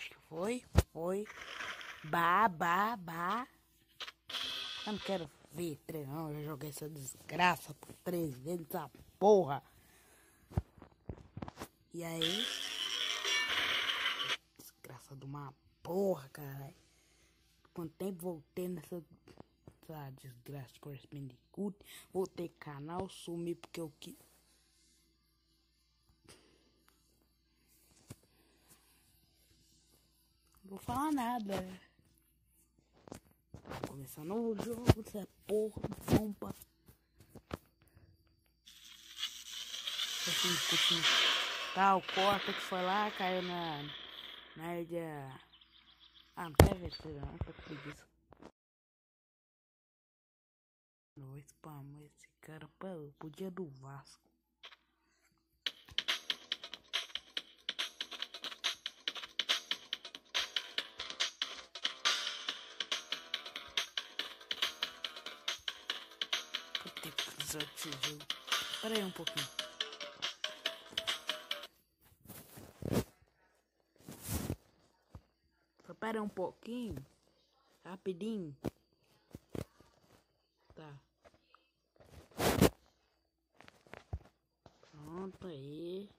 Acho que foi. Foi. Bah, bah, bah. Eu não quero ver três não. Eu já joguei essa desgraça por três vezes, essa porra. E aí? Desgraça de uma porra, caralho. Quanto tempo voltei nessa essa desgraça de Crash Bandicoot. Voltei canal, sumi porque eu quis. Não vou falar nada. Começando o jogo, essa porra, pompa. Assim, assim, tá, o corta que foi lá, caiu na, na ilha. Ah, não quero ver, não, tô preguiça. No spam esse cara, pô, podia do Vasco. Vou ter que fazer o tijolo. Espera aí um pouquinho. Espera um pouquinho. Rapidinho. Tá. Pronto aí.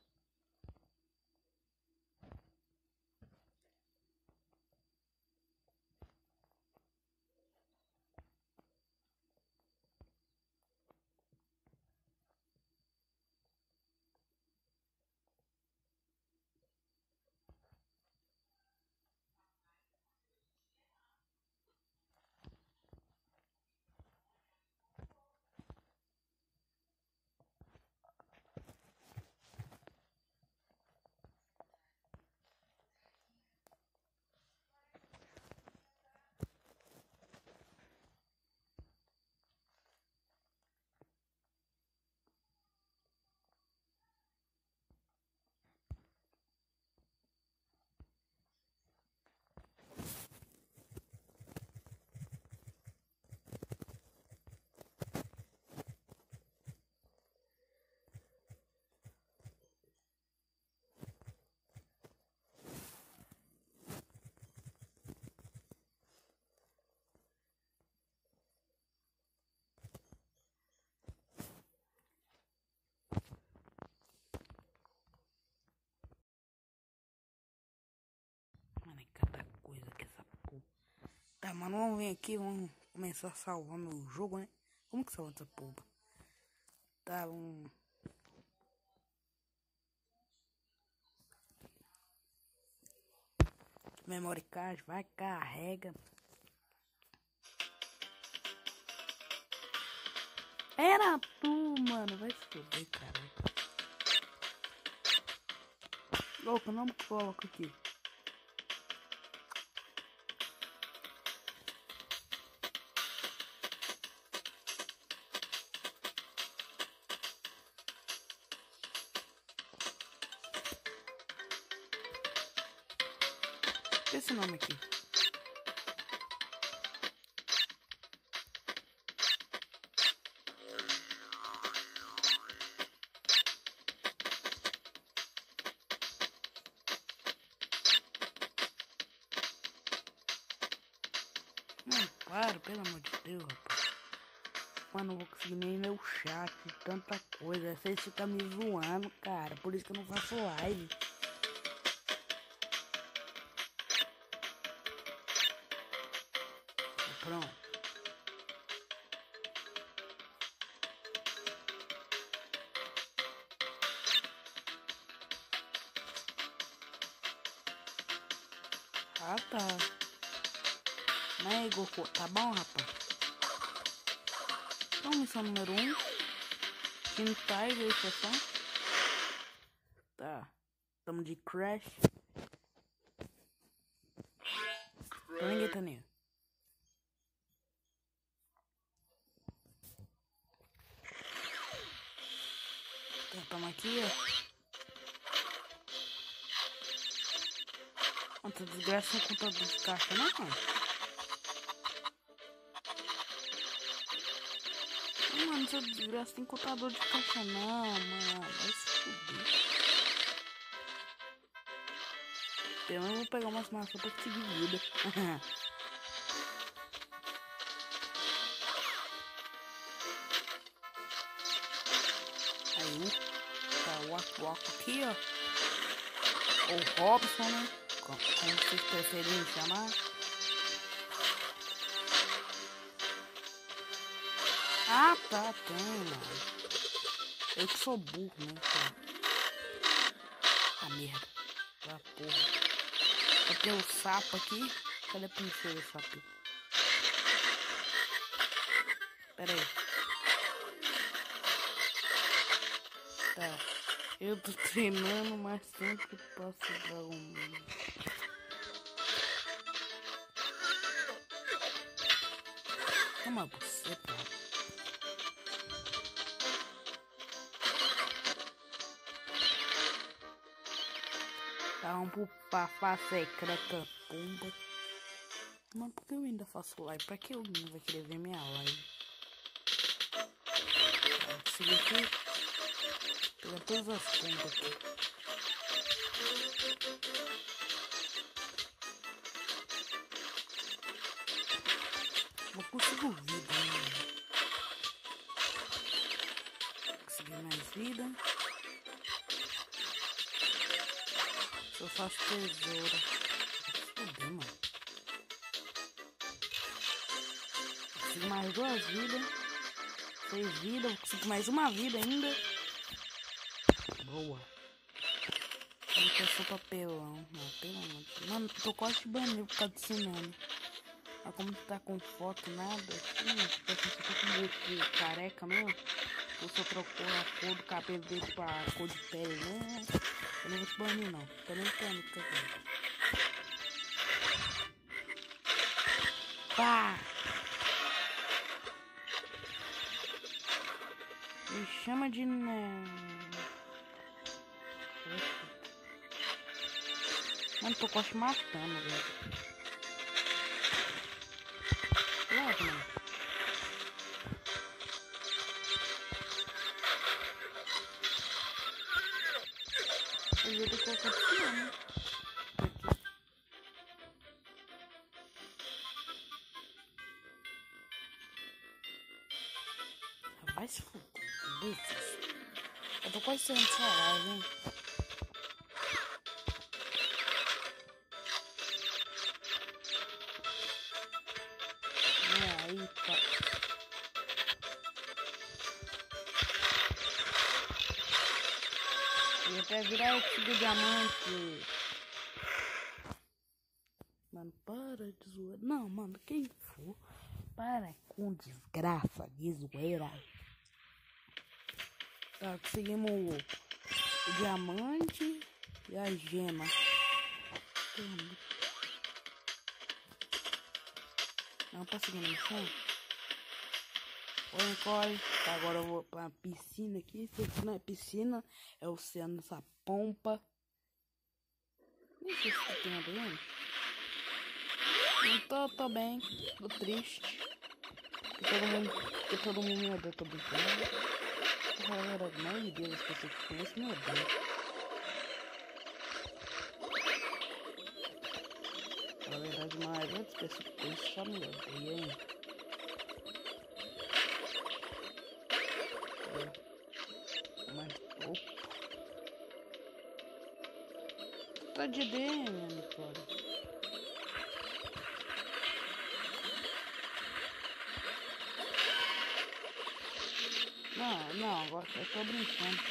Mano, é cada coisa que essa porra. Tá, mano, vamos vir aqui, vamos começar a salvar meu jogo, né? Como que salva essa porra? Tá, vamos. Memory card, vai, carrega. Era tu, mano. Vai se fuder, cara. Louco, não coloca aqui. Vocês ficam me zoando, cara. Por isso que eu não faço live. Pronto. Ah, tá. Né, Goku? Tá bom, rapaz? Então, missão número 1. Um. Team Tiger, exceção. Tá. Tamo de Crash. Então ninguém tá nem. Tamo aqui, ó. Quanta desgraça no contador de caixa, não, mano? Essa desgraça tem contador de caixa, não, mano. Vai se fuder. Então eu vou pegar umas maçãs pra conseguir vida. Aí, tá o Waku aqui, ó. Ou Robson, né? Como, vocês preferirem chamar. Ah, tá, tem, mano. Eu que sou burro, né? Cara? Ah, merda. Ah, porra. Vai ter o sapo aqui. Cadê a princesa do sapo? Pera aí. Tá. Eu tô treinando, mas sempre posso dar um. Toma você, pá. Pro pra fase secreta pomba. Mas por que eu ainda faço live? Pra que alguém vai querer ver minha live? Vou seguir aqui. Pegar todas as pombas aqui. Não consigo vida, né? Consegui mais vida. Eu faço tesoura. Fudeu, mano. Consigo mais duas vidas. Seis vidas. Consigo mais uma vida ainda. Boa. Não passou papelão. Não, pelo amor de Mano, tô quase banido por causa do cinema. Mas como tu tá com foto, nada. Hum, você tá com o careca mesmo. Tu só trocou a cor do cabelo dele pra cor de pele, né? Eu não vou te banir não. Tô nem pânico agora. Pá! Me chama de. Mano, tô quase matando, velho. Leva, mano. Desgraça de zoeira. Tá, conseguimos o, diamante e a gema. Não seguindo no chão? Oi, Nicole. Tá, agora eu vou pra piscina aqui. Isso não é piscina, é o oceano nessa pompa. Nem sei se tá tendo? Não tô, tô bem. Tô triste. Que todo mundo, que todo mundo me odeia, tô brincando. Galera, a maioria das pessoas que conheço me odeia. Na verdade, a maioria das pessoas que conheço só me odeia, hein? É. Mas, opa. Tá de DM, Nicole. Não, não, agora eu tô brincando.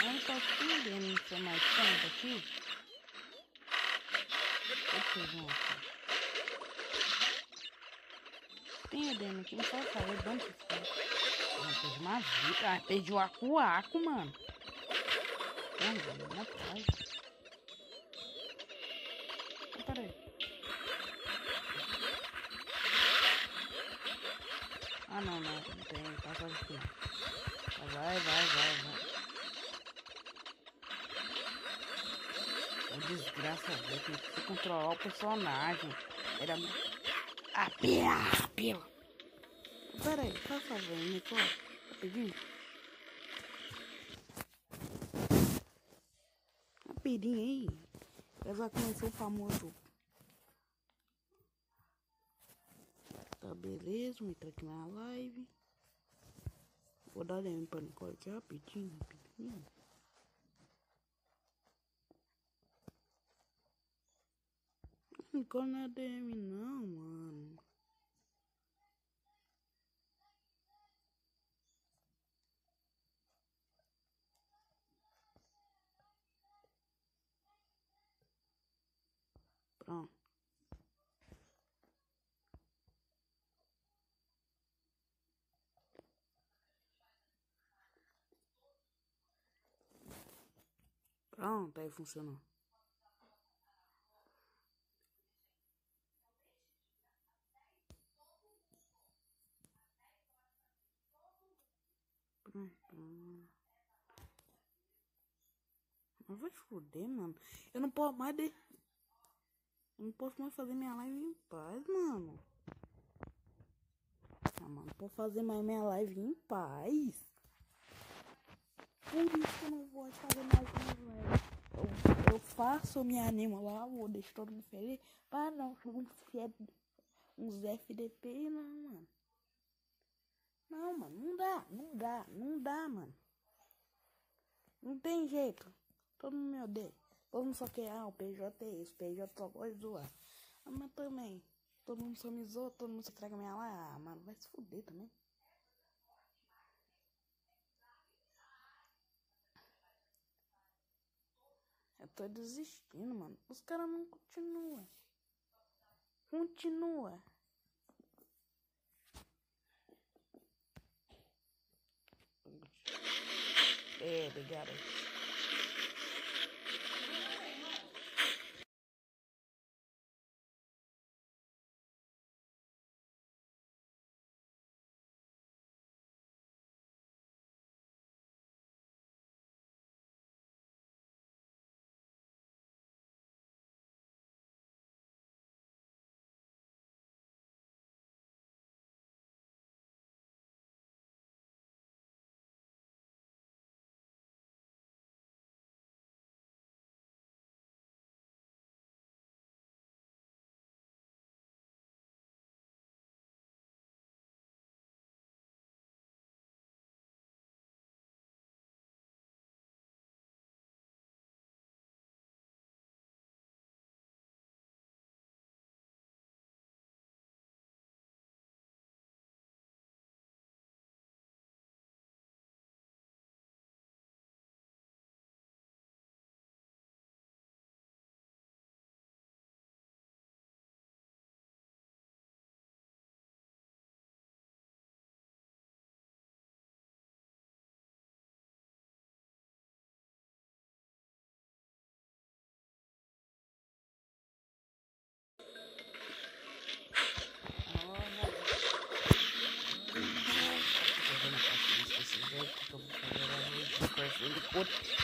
Eu não tô entendendo seu mais tempo aqui. O que vocês vão aqui? Tem EDM aqui, não pode fazer banco de Não, perdi uma vida. Ah, perdi o acuaco, mano. Não, não atrás. Peraí. Não, não. Não tem. Passa aqui. Vai, vai, vai, vai. É desgraça, velho. Tem que controlar o personagem. Era. Ah, pila, pila. Pera aí, por favor, Nicole. Rapidinho. doidinho aí. Ele vai conhecer o famoso. Tá beleza, vou entrar aqui na live. Vou dar DM pra Nicole aqui rapidinho, rapidinho. Nicole não é DM não, mano. Pronto. Pronto, aí funcionou. Mas vai foder, mano. Eu não posso mais de... Eu não posso mais fazer minha live em paz, mano. Ah, mano, não posso fazer mais minha live em paz. Por isso que eu não vou fazer mais uma live. Eu, eu faço, eu me animo lá, vou deixar todo mundo feliz. Para não, uns FDP, não, mano. Não, mano, não dá, não dá, não dá, mano. Não tem jeito. Todo mundo me odeia. Todo mundo só quer, ah, o PJ é isso, o PJ só gosta de zoar. Ah, mas também, todo mundo só me zoa, todo mundo se traga minha lá, ah, mano, vai se fuder também. Eu tô desistindo, mano. Os caras não continuam. Continua. É, obrigado.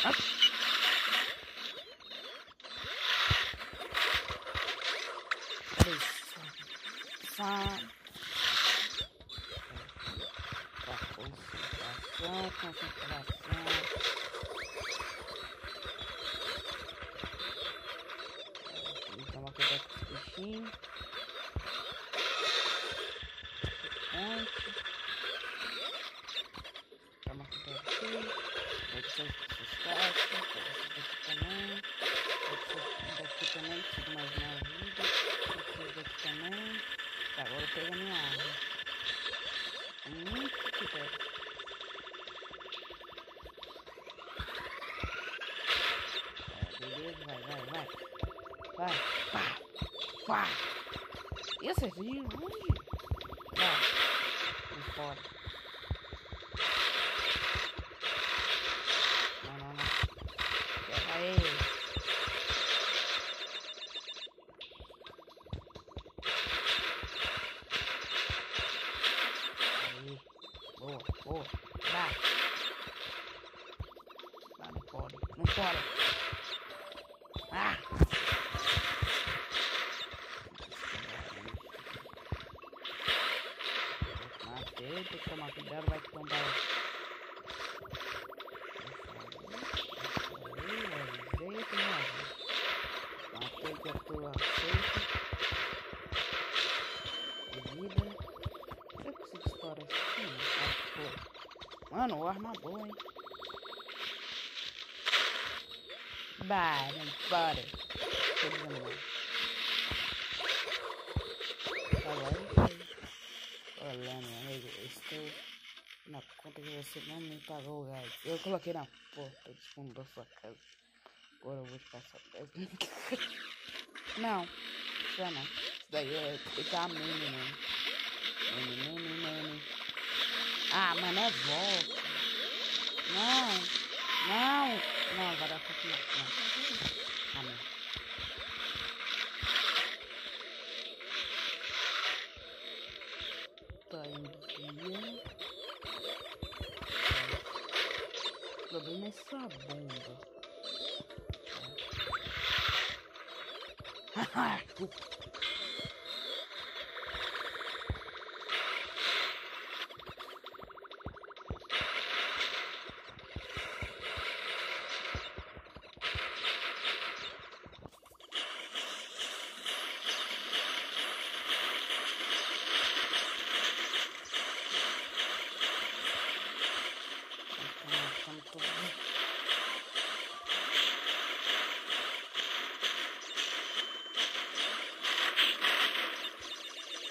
Up. Pá. E acertei de longe. Vai, fora. Mano, o arma boa, hein? Bora, bora. Olha, olha, meu amigo, estou na conta que você não me pagou, guys. Eu coloquei na porta de fundo da sua casa. Agora eu vou te passar perto. não, isso é não. Isso daí é, é tá meme mesmo. Meme, meme, meme. Ah, mano, é volta. Não, não, não, pra não. não. Ah, não. Tá em dia. O problema é essa bomba.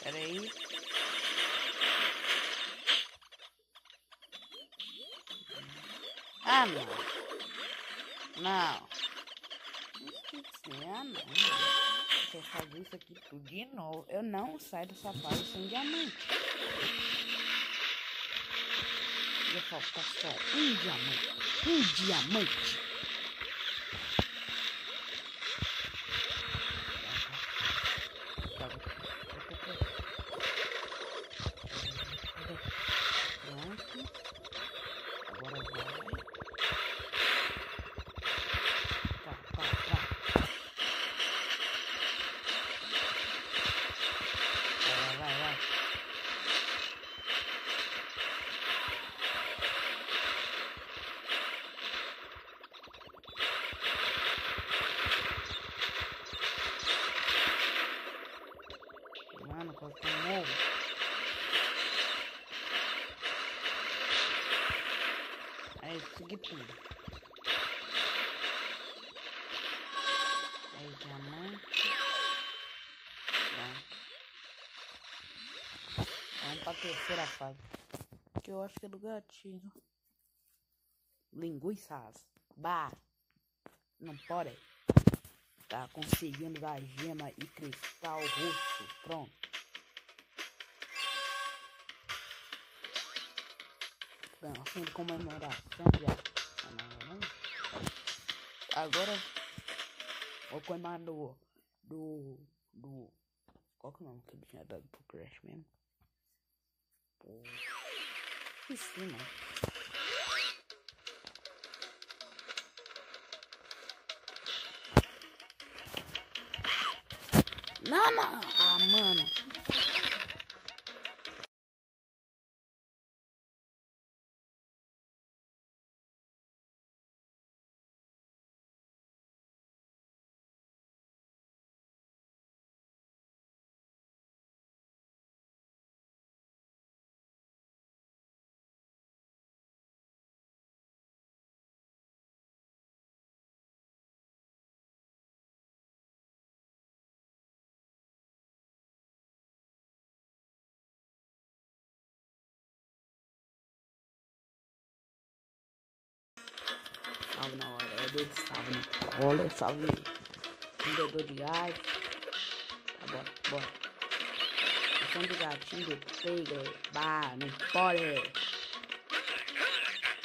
Peraí. Não. Não. Não. Você fazer isso aqui tudo de novo. Eu não saio dessa fase sem diamante. Vai faltar só um diamante. Um diamante. Aí, consegui tudo. Aí, diamante. Pronto. Vamos pra terceira fase. Que eu acho que é do gatinho. Linguiças. Bah. Não pode. Tá conseguindo dar gema e cristal roxo. Pronto. assim de comemoração já. Agora o comemorar do, do. do. Qual que é o nome que ele tinha dado pro Crash mesmo? Mano. Não, não. Ah, mano. É dele salve né? Olha, salve vendedor de gás. Tá bom, bora. Som do gatinho do tigre. Bah, não pode.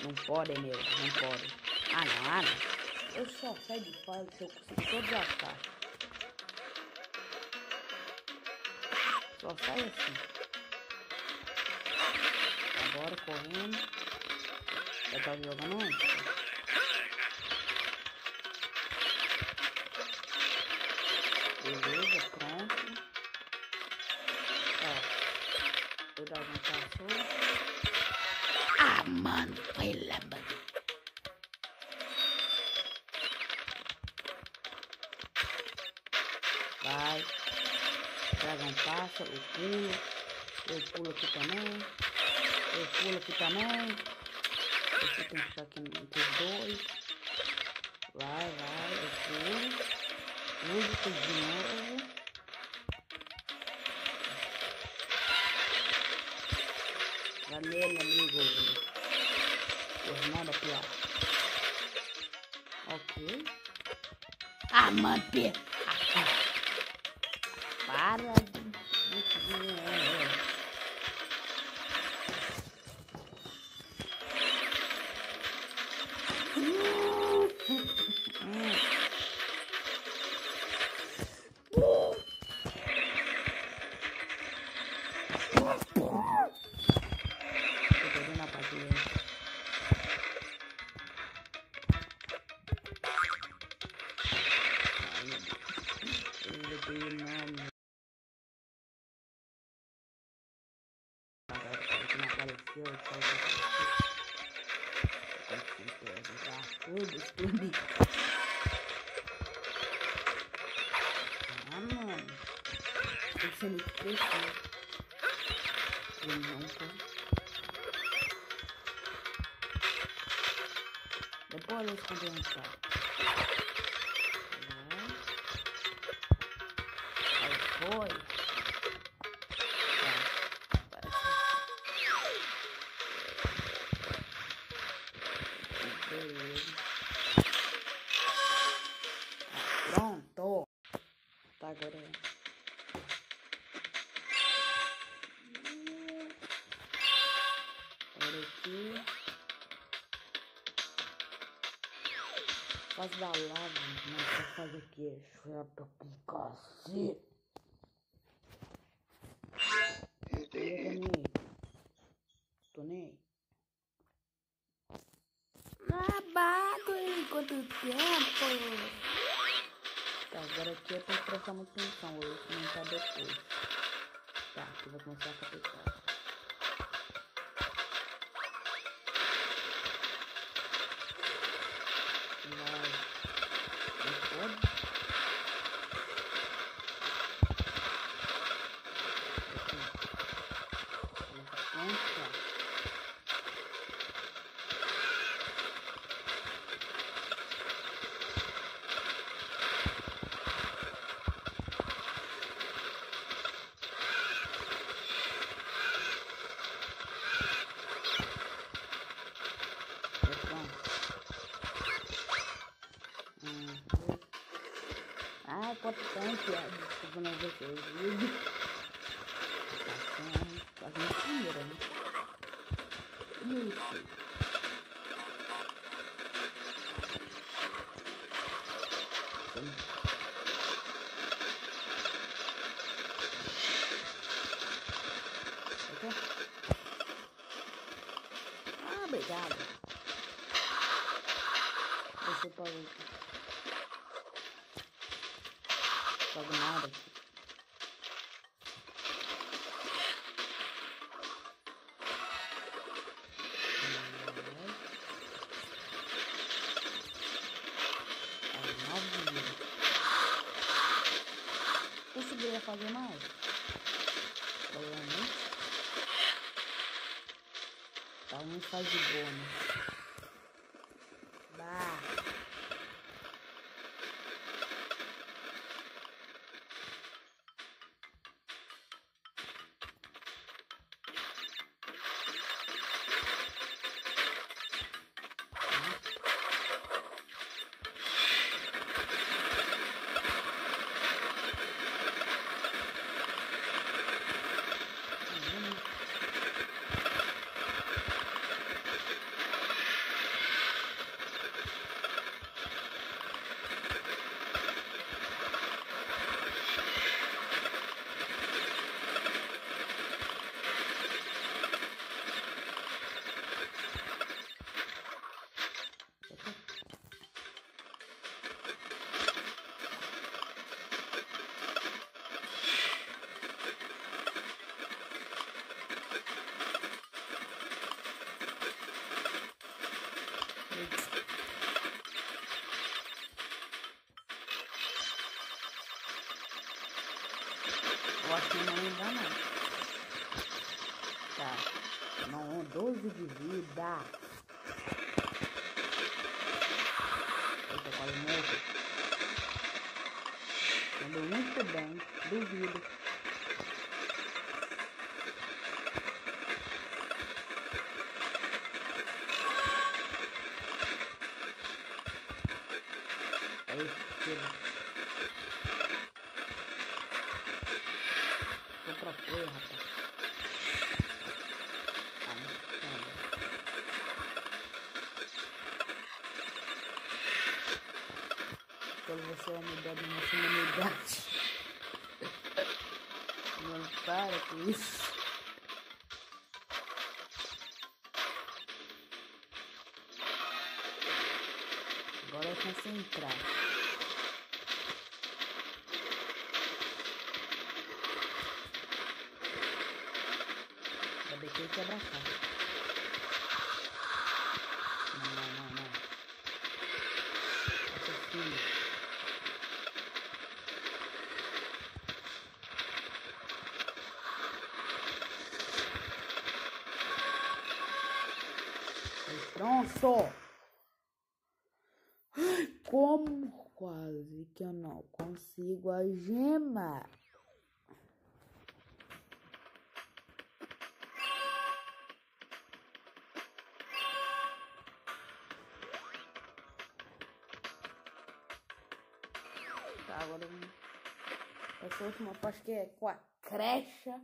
Não pode, meu. Não pode. Ah, não, ah, não. Eu só saio de fora se eu consigo todas as caixas. Só sai assim. Agora correndo. Já tá jogando antes. Passou. Ah, mano, foi lambado. Vai. Dragão passa, eu pulo. Eu pulo aqui também. Eu pulo aqui também. Esse tem que ficar aqui entre dois. Vai, vai, eu pulo. Uso de novo. Valeu, amigo. Jornada pior. Ok. Ah, manter. Para eu escondi um saco. Aí foi. agora. Olha Da lava, mas pra fazer chata com cacete. Importante, desculpa não ver seu vídeo. Fazendo primeira, né? Isso. Ah, obrigado. Você pode jogo nada aqui. Conseguiria fazer mais? Provavelmente. Tá, um faz de bônus. Eu acho que não me engano. Tá. Não, 12 de vida. Eita, quase morro. Andou muito bem. Duvido. Aí, tira. Outra coisa, rapaz. Ah, não, não. Quando é idade na sua humanidade. Mano, para com isso. Agora é concentrar. Ainda bem que ele quebra a cara. Última parte que é com a crecha.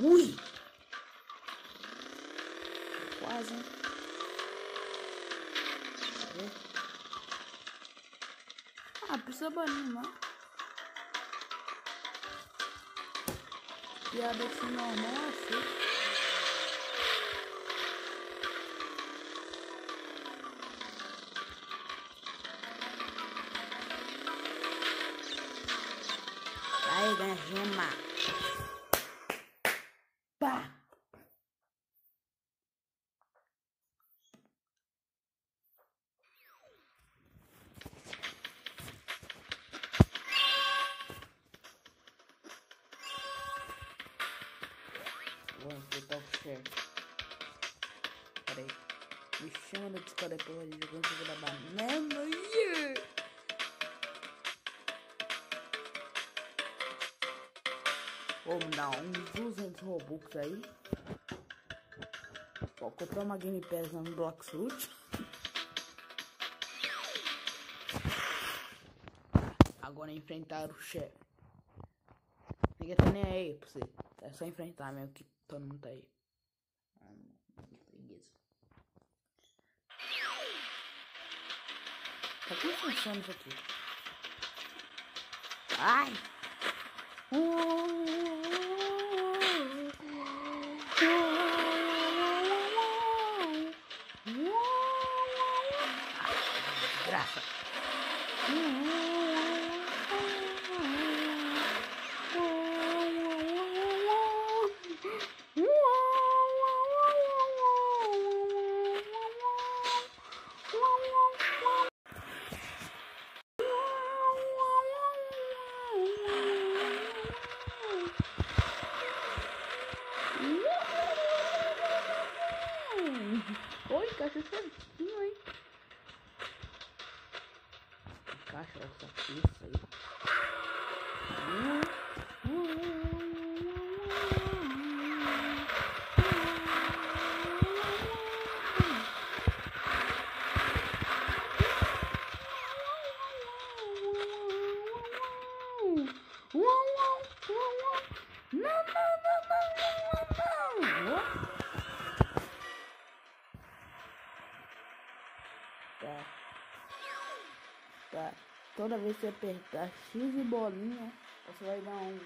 Ui! Quase. Ah, precisa banir, não. Piada assim normal, assim. Aí, gema. Vamos dar uns 200 Robux aí. Vou comprar uma Game Pass no Blox Loot. Agora é enfrentar o chefe. Ninguém tá nem aí pra você. É só enfrentar mesmo que todo mundo tá aí. Ah, que preguiça. Tá como funciona isso aqui? Ai! Graça. Toda vez que você apertar X e bolinha, você vai dar um.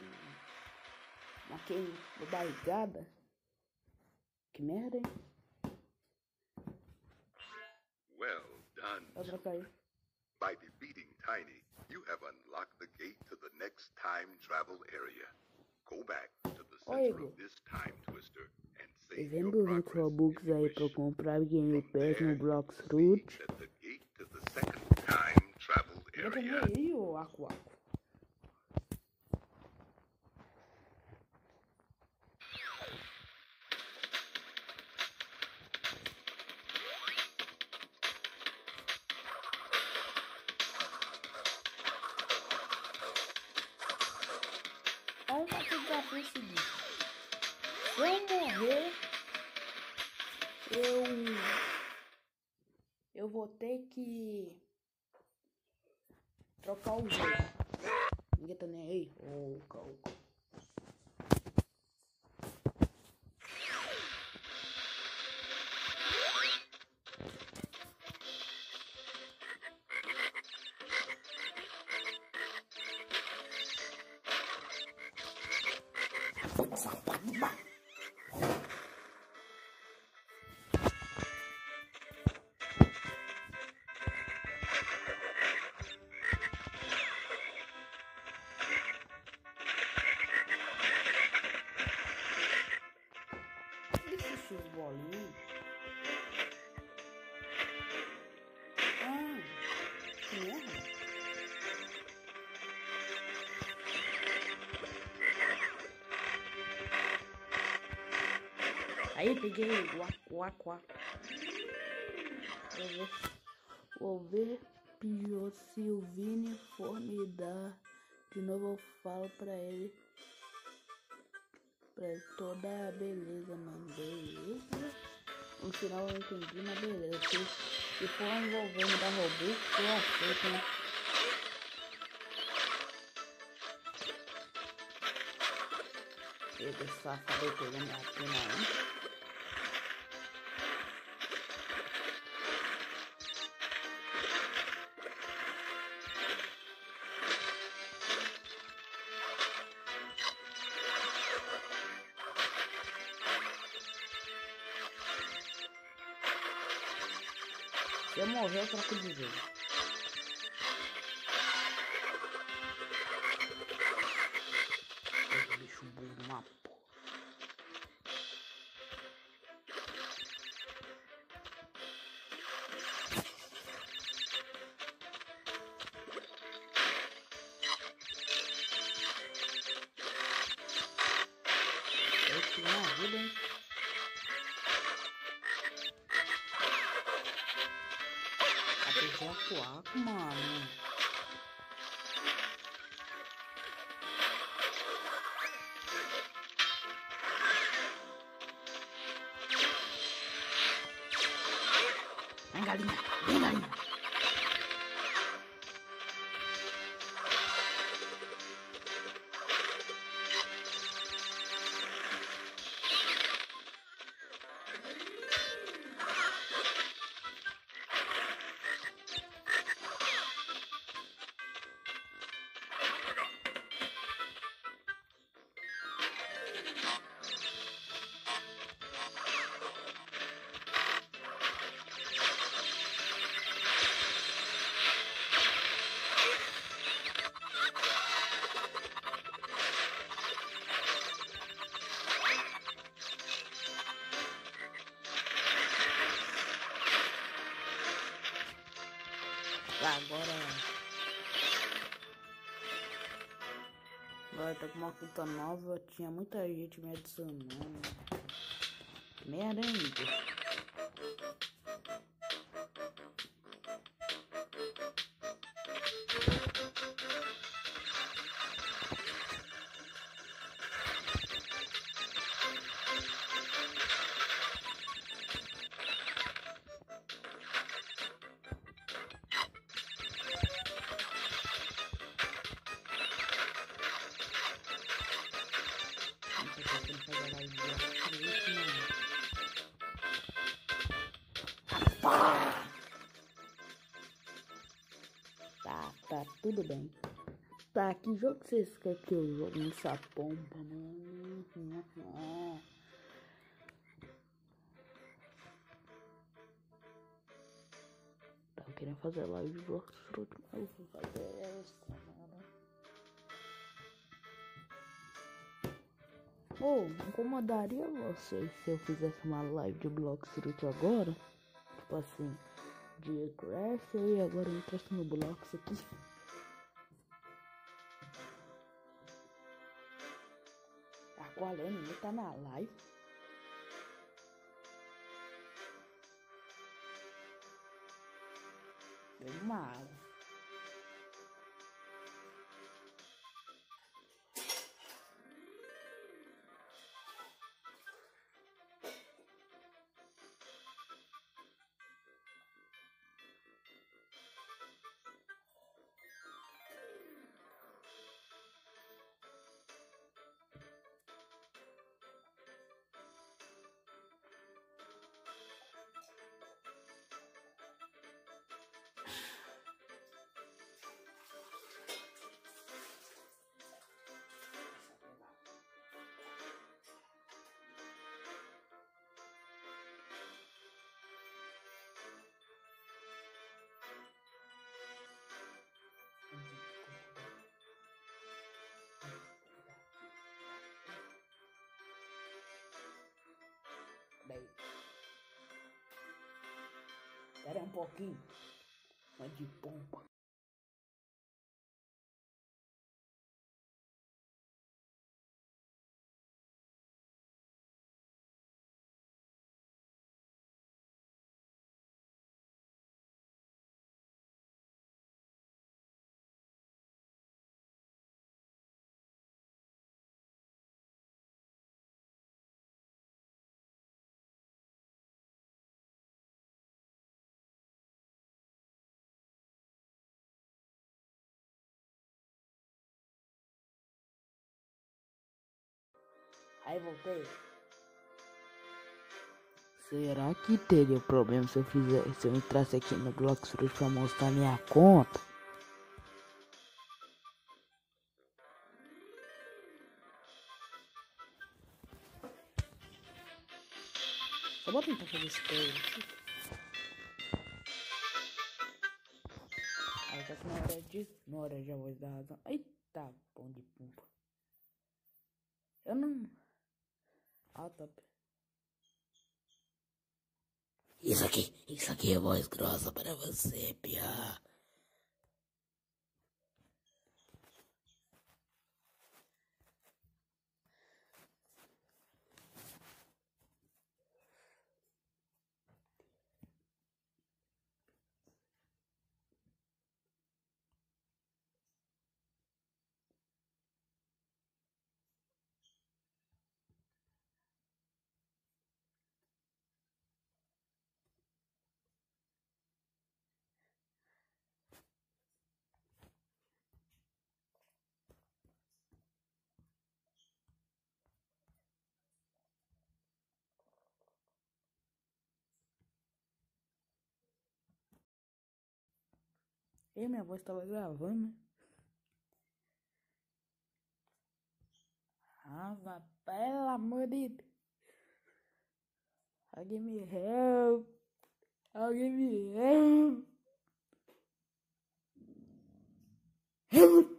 Uma queima barrigada. Que merda, hein? Well done. By defeating Tiny, you have unlocked the gate to the next time travel area. Go back to the center Igor. of this time twister and save vendo your progress Robux if you aí wish. comprar Game Pass no Blox you will Fruit? see that the gate to the second time travel Eu também area aí, ô Aku Aku. Vamos o desafio seguinte. Se eu morrer, eu. Eu vou ter que Deixa esses bolinhos. Ah. Aí peguei o aqua. Vou ver, Pio me dar. De novo eu falo pra ele. Pra toda a beleza, mano. Beleza. No final eu entendi, mas beleza. Se, se for envolver me dar Robux, eu aceito, né? Chega, safado, pegando a pena aí. Se eu Vem, galinha. Vem, Agora. Agora tá com uma conta nova. Tinha muita gente me adicionando. Merda, hein, tudo bem. Tá, que jogo vocês querem que eu jogue nessa pompa, mano? Eu queria fazer live de Blox Fruit, mas eu vou fazer essa, mano. Ô, incomodaria vocês se eu fizesse uma live de Blox Fruit agora? Tipo assim, de Crash e agora eu entrasse no Blox aqui. Ninguém tá na live. Daí. Espera um pouquinho. Mas de pompa. Aí voltei. Será que teria problema se eu fizer, se eu entrasse aqui no Blox Fruit pra mostrar minha conta? Só vou tentar fazer esse play. Aí já que na hora de. Na hora de a voz da razão. Eita, pão de pumpa. Eu não. Ah, tá. Isso aqui, isso aqui é voz grossa para você, Pia. E minha voz tava gravando, né? Mas pelo amor de Deus. Alguém me help. Alguém me help. Help.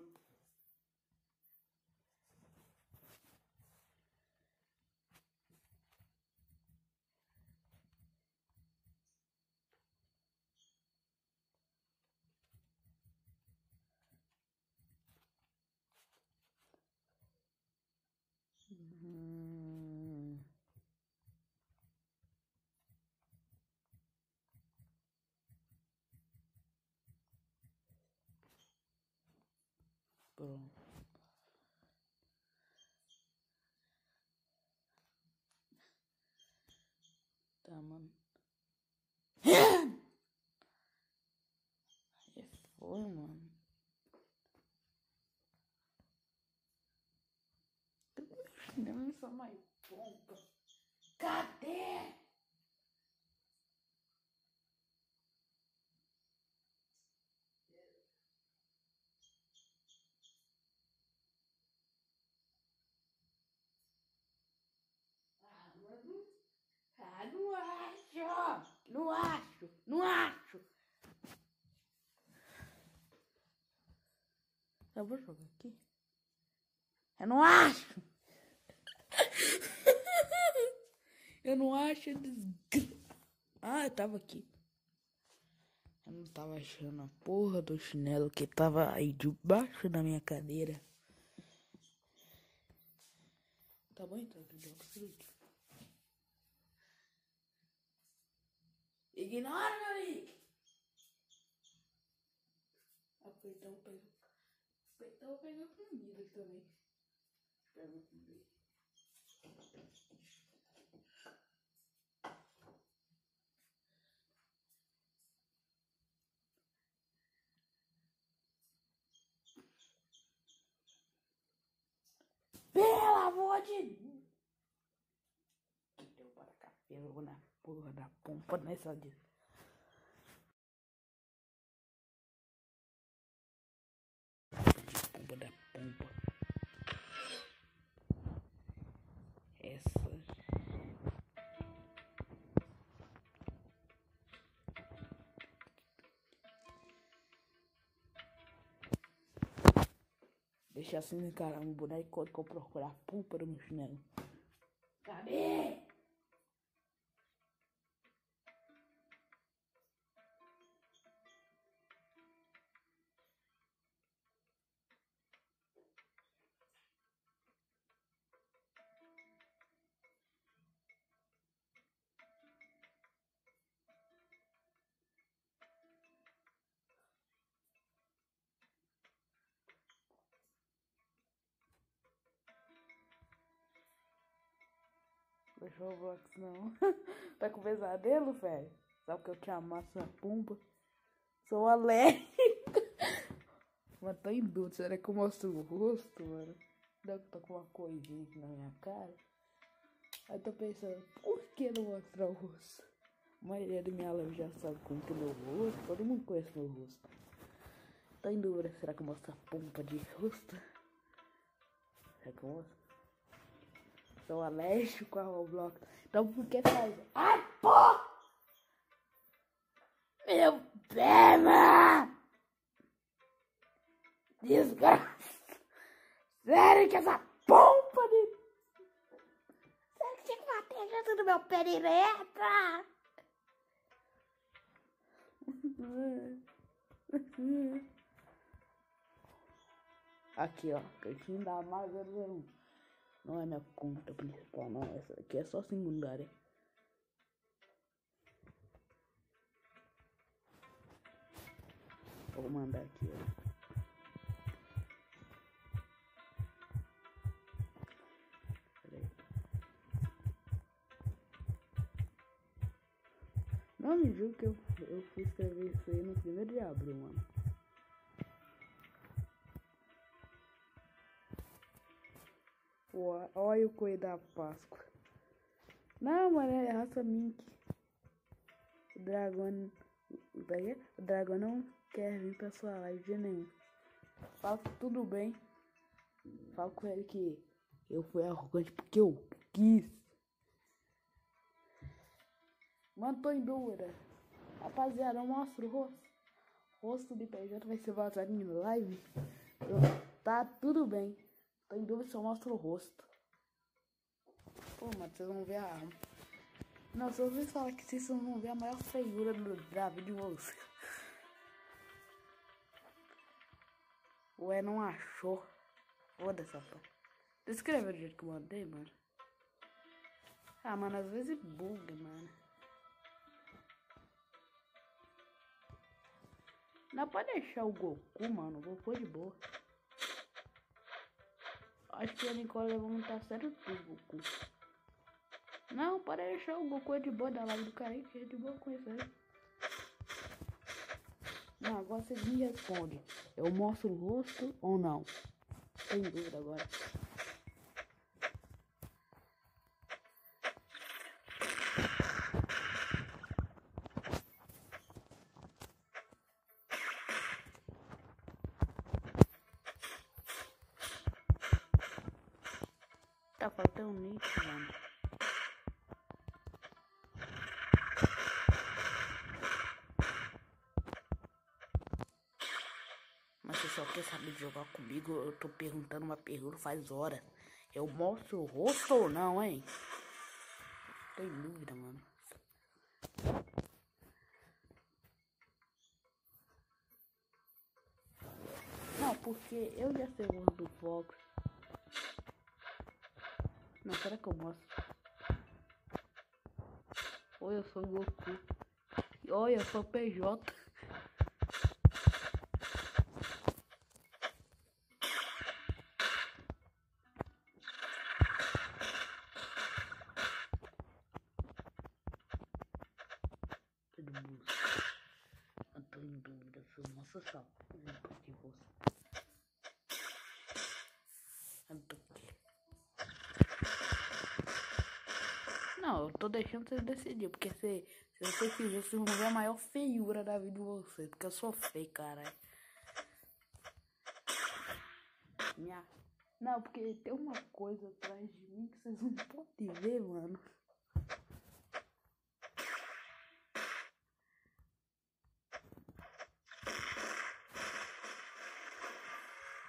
Hum. Pronto. Tá, mano. E foi, mano. Não só mais pompa. Cadê? Ah, mano. Ah, não acho! Não acho! Não acho! Eu vou jogar aqui. Eu não acho! Eu não acho. Ah, eu tava aqui. Eu não tava achando a porra do chinelo que tava aí debaixo da minha cadeira. Tá bom então, jogo Ignora, meu amigo! A Peitão pegou. Peitão pegou comida também. Pegou comida. Pelo amor de Deus! Deu para cá? Pegou na porra da pompa nessa de. Pompa da pompa. Essa. Deixa assim encarar um boneco que eu procurar pompa do meu chinelo. Cadê? Roblox não. tá com pesadelo, velho? Sabe que eu te amasso a pumba? Sou alérgica. Mas tô em dúvida. Será que eu mostro o rosto, mano? Não que eu tô com uma coisinha aqui na minha cara. Aí tô pensando, por que não mostrar o rosto? A maioria da minha live já sabe como que é meu rosto. Todo mundo conhece meu rosto. Tô em dúvida, será que eu mostro a pompa de rosto? Será que eu mostro? Sou alérgico a Roblox. Então por que faz? Ai, pô! Meu pé, mano! Desgraça! Sério que essa pompa de. Sério que tinha que bater junto do meu pé direto? Aqui, ó. Cantinho da Amazônia 01. Não é minha conta principal, não. Essa aqui é só secundária. Vou mandar aqui, ó. Peraí. Não me julgue que eu, eu fui escrever isso aí no primeiro de abril, mano. Pô, Olha o coelho da Páscoa. Não, mano, é raça mink. O dragão. O quê? O dragão não quer vir pra sua live de nenhum. Fala tudo bem. Fala com ele que eu fui arrogante porque eu quis. Mano, tô em dúvida. Rapaziada, eu mostro o rosto. Rosto de PJ vai ser vazado em live. Tá tudo bem. Tô em dúvida se eu mostro o rosto. Pô, mas vocês vão ver a. Não, se vocês falar que vocês vão ver a maior feiura do Davi de vocês. Ué, não achou. Foda-se, rapaz. Descreve do jeito que eu mandei, mano. Ah, mano, às vezes buga, mano. Não pode deixar o Goku, mano. O Goku é de boa. Acho que a Nicole vai montar a sério tudo, Goku. Não, para deixar o Goku é de boa da live do aí, que é de boa com isso aí. Não, agora você me responde. Eu mostro o rosto ou não? Tem dúvida agora. Comigo? Eu tô perguntando uma pergunta faz hora. Eu mostro o rosto ou não, hein? Tem dúvida, mano. Não, porque eu já sei o do Fox. Não, será que eu mostro? Oi, eu sou Goku. Oi, eu sou PJ. Tudo bom. Eu tô em dúvida se eu mostro só o de rosto. Eu tô aqui. Não, eu tô decidir, porque se, se vocês fizerem, vocês vão ver a maior feiura da vida de vocês, porque eu sou feio, caralho. Minha... Não, porque tem uma coisa atrás de mim que vocês não podem ver, mano.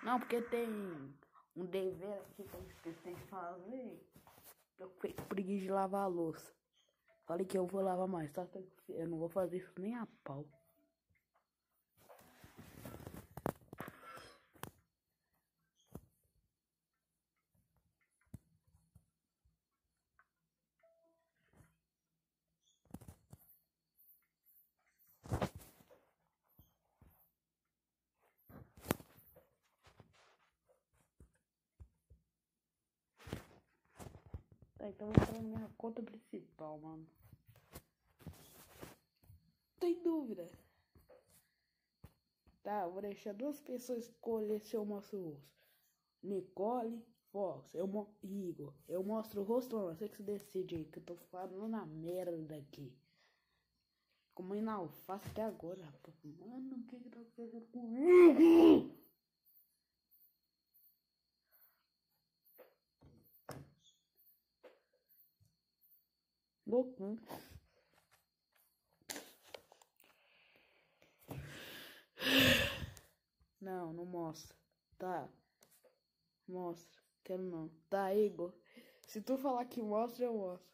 Não, porque tem um dever aqui que vocês têm que fazer. Eu fiquei preguiça de lavar a louça. Falei que eu vou lavar mais, que eu não vou fazer isso nem a pau. Então entrar na minha conta principal, mano. Tem dúvida? Tá, vou deixar duas pessoas escolher se eu mostro o rosto. Nicole, Fox, eu mo Igor. Eu mostro o rosto ou não? Você que se decide aí, que eu tô falando na merda aqui. Comendo alface até agora, rapaz. Mano, o que que tá fazendo comigo? Goku. Não, não mostra. Tá. Mostra. Quero não. Tá, Igor. Se tu falar que mostra, eu mostro.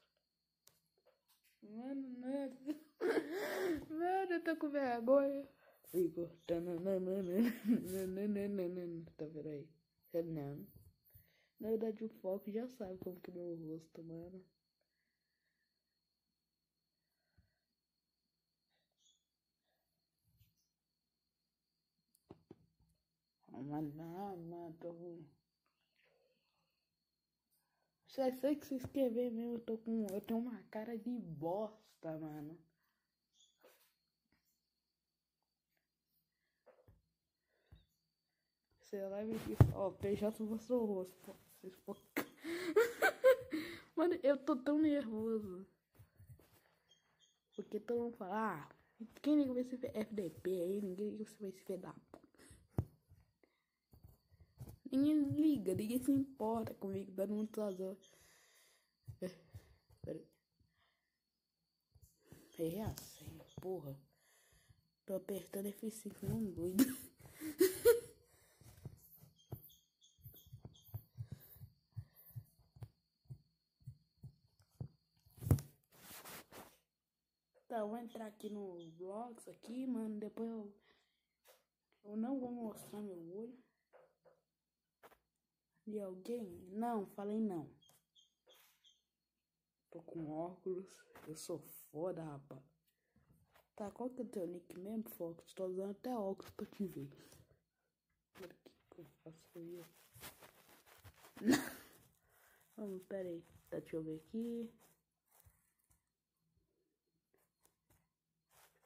Mano, mano. Mano, eu tô com vergonha. Igor. Tá, vendo aí? Não. Na verdade, o foco já sabe como que é meu rosto, mano. Não, tô ruim. Só sei que se inscrever mesmo, eu tô com. Eu tenho uma cara de bosta, mano. Você vai me Ó, PJ mostrou o rosto. Vocês for... Mano, eu tô tão nervoso. Porque todo mundo fala, ah, quem liga vai se FDP aí? Ninguém liga vai se ver da Ninguém liga, ninguém se importa comigo, todo mundo sozinho. Pera É assim, porra. Tô apertando F5, não doido. Tá, eu vou entrar aqui no Blogs aqui, mano. Depois eu. Eu não vou mostrar meu olho. De alguém? Não, falei não. Tô com óculos. Eu sou foda, rapaz. Tá, qual que é o teu nick mesmo, Fox? Tô usando até óculos pra te ver. Olha que eu faço isso. Vamos, pera aí. Tá, deixa eu ver aqui.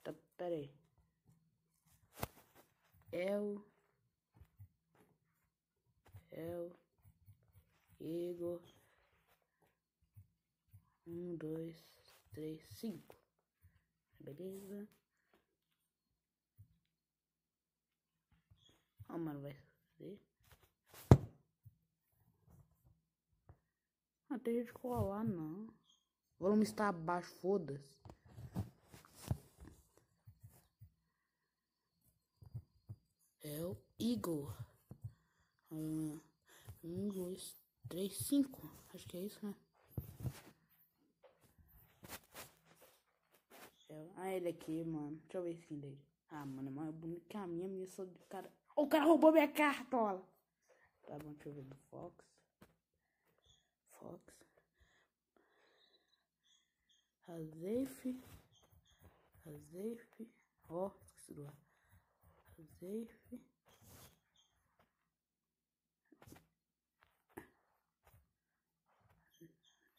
Tá, pera aí. El. El. Igor. Um, dois, três, cinco. Beleza. Ó, mano, vai fazer. Não tem gente colar, não. O volume está abaixo, foda-se. É o Igor. Um, dois, três, cinco. Acho que é isso, né? Ah, ele aqui, mano. Deixa eu ver a skin dele. Ah, mano, é mais bonito que a minha. Minha só de cara. O cara roubou minha cartola. Tá bom, deixa eu ver do Fox. Fox. Razef. Razef. Ó, oh, esqueci do ar. Razef.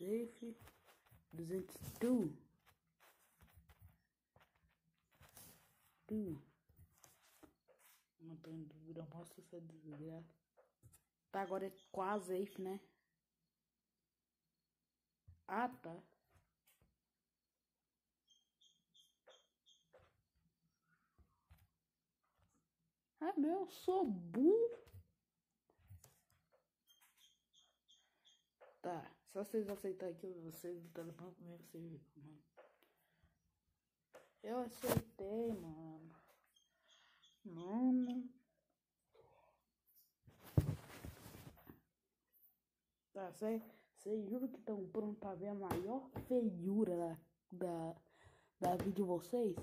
Razef. 202. Tu. Não tô em dúvida, mostra essa desgraça. Tá, agora é quase safe, né? Ah, tá. Ah, meu, eu sou burro. Tá, só vocês aceitarem aqui, vocês do telefone primeiro serviço, mano. Eu aceitei, mano. Mano. Tá, vocês juram que estão prontos pra ver a maior feiura da, da, da vida de vocês?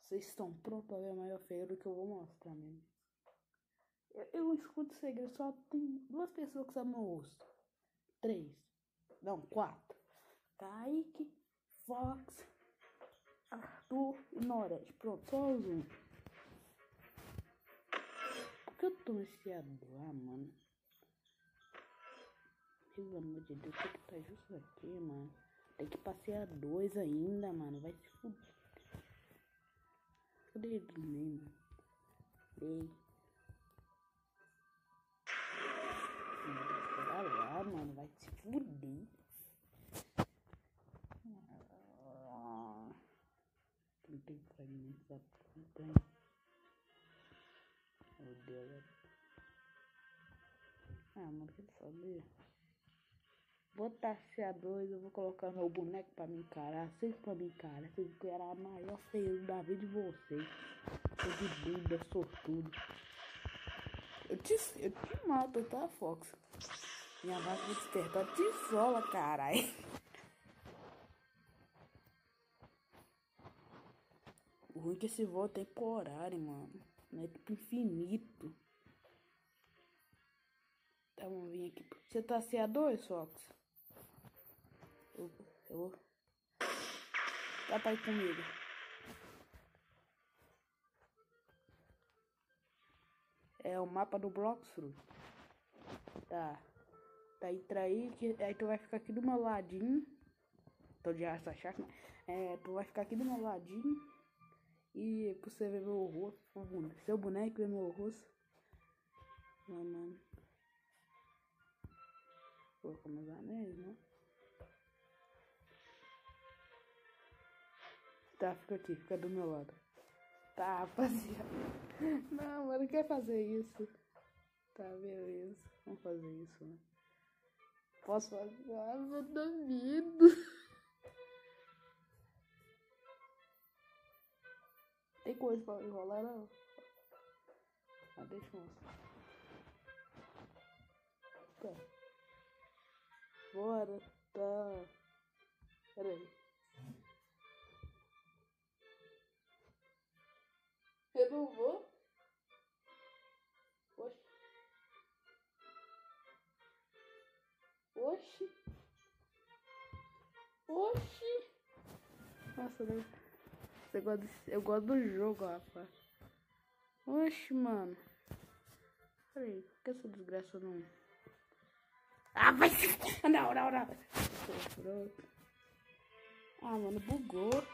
Vocês estão prontos pra ver a maior feiura que eu vou mostrar mesmo. Eu, eu escuto segredo, só tem duas pessoas que sabem meu rosto. Três. Não, quatro. Kaique, Fox, Arthur e Norete. Pronto, só os um. Por que eu tô esse lá, mano? Pelo amor de Deus, tem que tá justo aqui, mano. Tem que passear dois ainda, mano. Vai se fuder. Cadê ele mesmo? Ei. Se fuder. Não tem fragmentos da puta? Meu Deus. Ah, mano, quer saber? Vou taxar dois, eu vou colocar meu boneco pra me encarar, vocês pra me encarar, vocês viram a maior feio da vida de vocês. Sou de bunda, sortudo. Eu te, eu te mato, tá, Fox? Minha vaca vai despertar tisola, caralho. O ruim é que esse voo é temporário, mano. Não é tipo infinito. Tá, vamos vir aqui. Você tá CA2, Fox? Eu, vou. Dá pra ir comigo. É o mapa do Bloxfruit. Tá. Tá, entra aí, que, aí tu vai ficar aqui do meu ladinho. Tô de essa chácara. É, tu vai ficar aqui do meu ladinho. E pra você ver meu rosto. Seu boneco ver meu rosto. Ah, mano. Vou comer anéis, né? Tá, fica aqui, fica do meu lado. Tá, rapaziada. Não, mano, quer fazer isso. Tá, beleza. Vamos fazer isso, né? Posso fazer? Ah, eu duvido. Tem coisa pra enrolar, não? Ah, deixa eu mostrar. Tá. Bora, tá. Pera aí. Eu não vou. Oxi. Oxi. Nossa, Deus. Eu gosto, eu gosto do jogo, rapaz. Oxi, mano. Peraí, por que essa desgraça não... Ah, vai se... Não, não, não. Pronto. Ah, mano, bugou.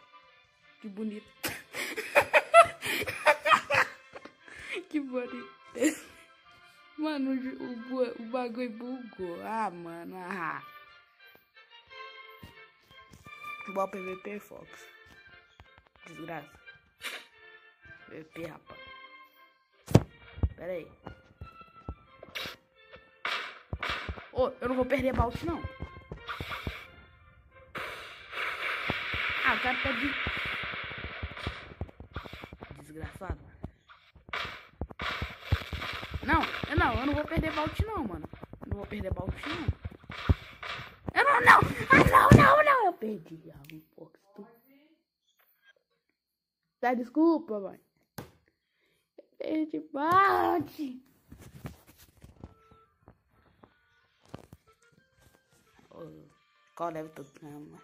Que bonito. que bonito. Mano, o, o, o bagulho bugou. Ah, mano. Ah. Bom PVP Fox. Desgraça. PVP, rapaz. Pera aí. Ô, oh, eu não vou perder a balde, não. Ah, o cara tá de... Desgraçado. Não, eu eu não vou perder balde, não, mano. Eu não vou perder balde, não. Eu não, não. Ah, não, não, não. Eu perdi. Um pouco. Tá, desculpa, mãe. Eu perdi balde. Qual deve tocar, mano?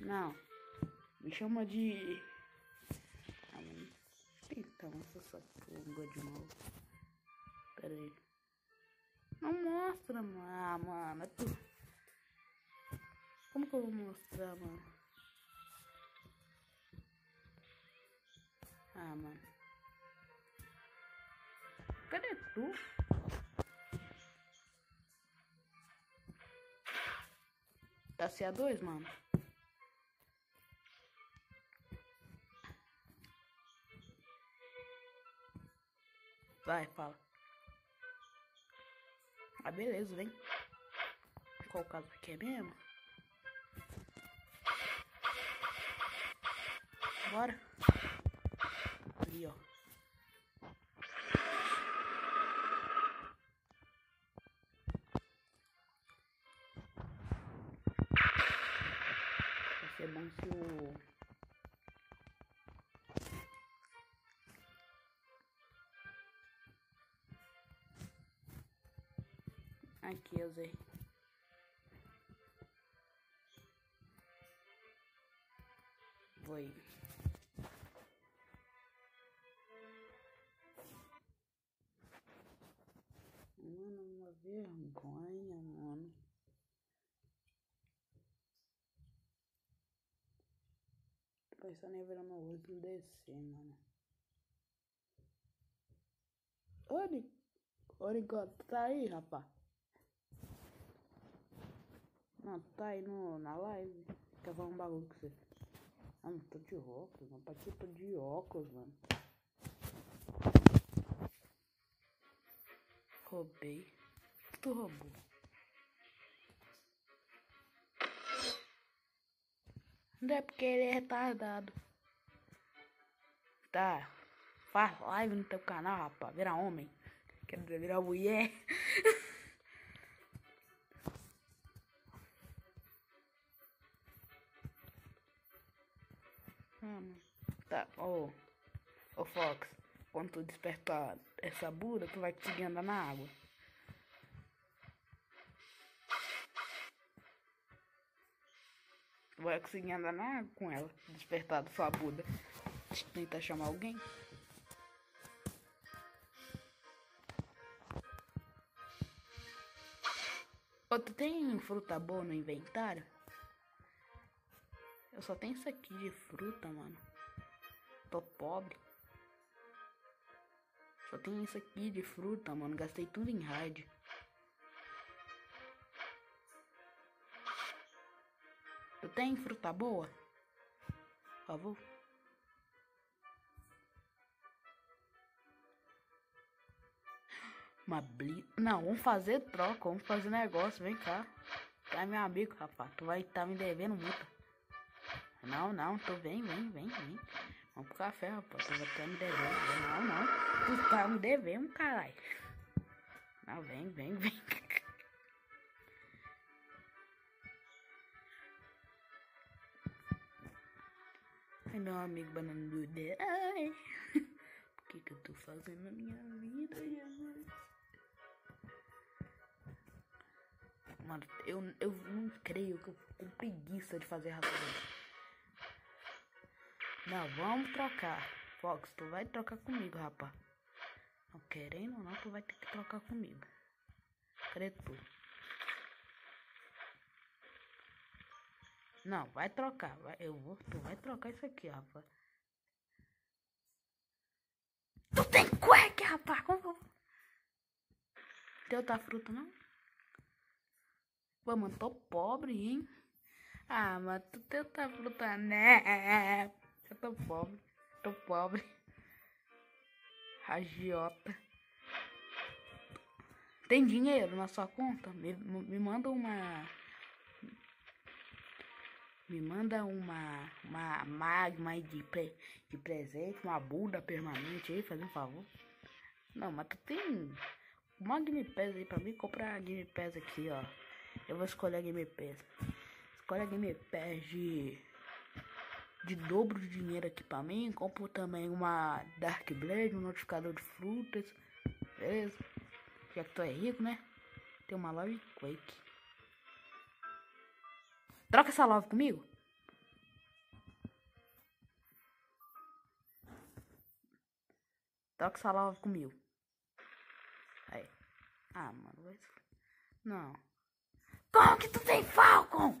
Não. Me chama de. Mano. Então, essa funga de novo. Pera aí. Não mostra, mano. Ah, mano. É tu... Como que eu vou mostrar, mano? Ah, mano. Cadê tu? Tá CA2, mano? Vai, fala. Ah, beleza, vem. Qual caso aqui é mesmo? Bora. Ali, ó. Vai ser bom se o... Aqui, eu. Foi. Mano, uma vergonha, mano. Tô pensando em virar meu e descer, mano. Ori, Origoto, tá aí, rapaz? Não, tá aí no, na live. Quer falar um bagulho com você. Ah, não tô de óculos, mano. Pra que tô de óculos, mano? Roubei. Tu roubou. Não é porque ele é retardado. Tá. Faz live no teu canal, rapaz. Vira homem. Quer dizer, virar mulher. Hum, tá, ô. Ô Fox, quando tu despertar essa bura, tu vai conseguir andar na água. Tu vai conseguir andar na água com ela, despertar sua Buda. Tentar chamar alguém. Ô, tu tem fruta boa no inventário? Eu só tenho isso aqui de fruta, mano. Tô pobre. Só tenho isso aqui de fruta, mano. Gastei tudo em raid. Tu tem fruta boa? Por favor. Uma bli... Não, vamos fazer troca, vamos fazer negócio, vem cá. Tá meu amigo, rapaz. Tu vai estar tá me devendo muito. Não, não, tô vem, vem, vem, vem. Vamos pro café, rapaz. Vai estar me devendo. Não, não. Tu tá me devendo, caralho. Não, vem, vem, vem. Ai, meu amigo banana do Ai. O que que eu tô fazendo na minha vida, Jesus? Mano, eu, eu não creio que eu fico com preguiça de fazer ração. Não, vamos trocar. Fox, tu vai trocar comigo, rapaz. Não querendo ou não, tu vai ter que trocar comigo. Tu? Não, vai trocar. Vai, eu vou. Tu vai trocar isso aqui, rapaz. Tu tem cueca, rapaz. Como Tem outra fruta, não? Pô, mano, tô pobre, hein? Ah, mas tu tem outra fruta, né? Eu tô pobre. Tô pobre. Agiota. Tem dinheiro na sua conta? Me, me manda uma. Me manda uma. Uma magma de, pre, de presente, uma Buda permanente aí, faz um favor. Não, mas tu tem. Uma Game Pass aí pra mim, compra a Game Pass aqui, ó. Eu vou escolher a Game Pass. Escolhe a Game Pass de. De dobro de dinheiro aqui pra mim. Compro também uma Dark Blade, um notificador de frutas. Beleza? Já que tu é rico, né? Tem uma love Quake. Troca essa love comigo. Troca essa love comigo. Aí. Ah, mano. Não. Como que tu tem Falcon?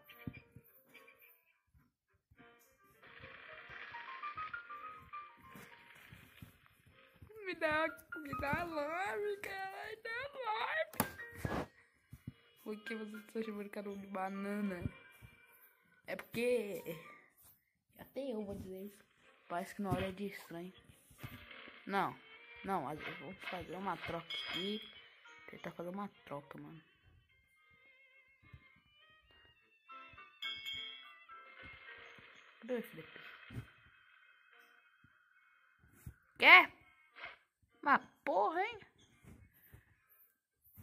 Me dá, me dá live, cara. Dá live. Por que você está chamando cara de banana? É porque. Até eu vou dizer isso. Parece que na hora é de estranho. Não, não, vou fazer uma troca aqui. Tentar fazer uma troca, mano. Cadê o Felipe? Quer? Uma porra, hein?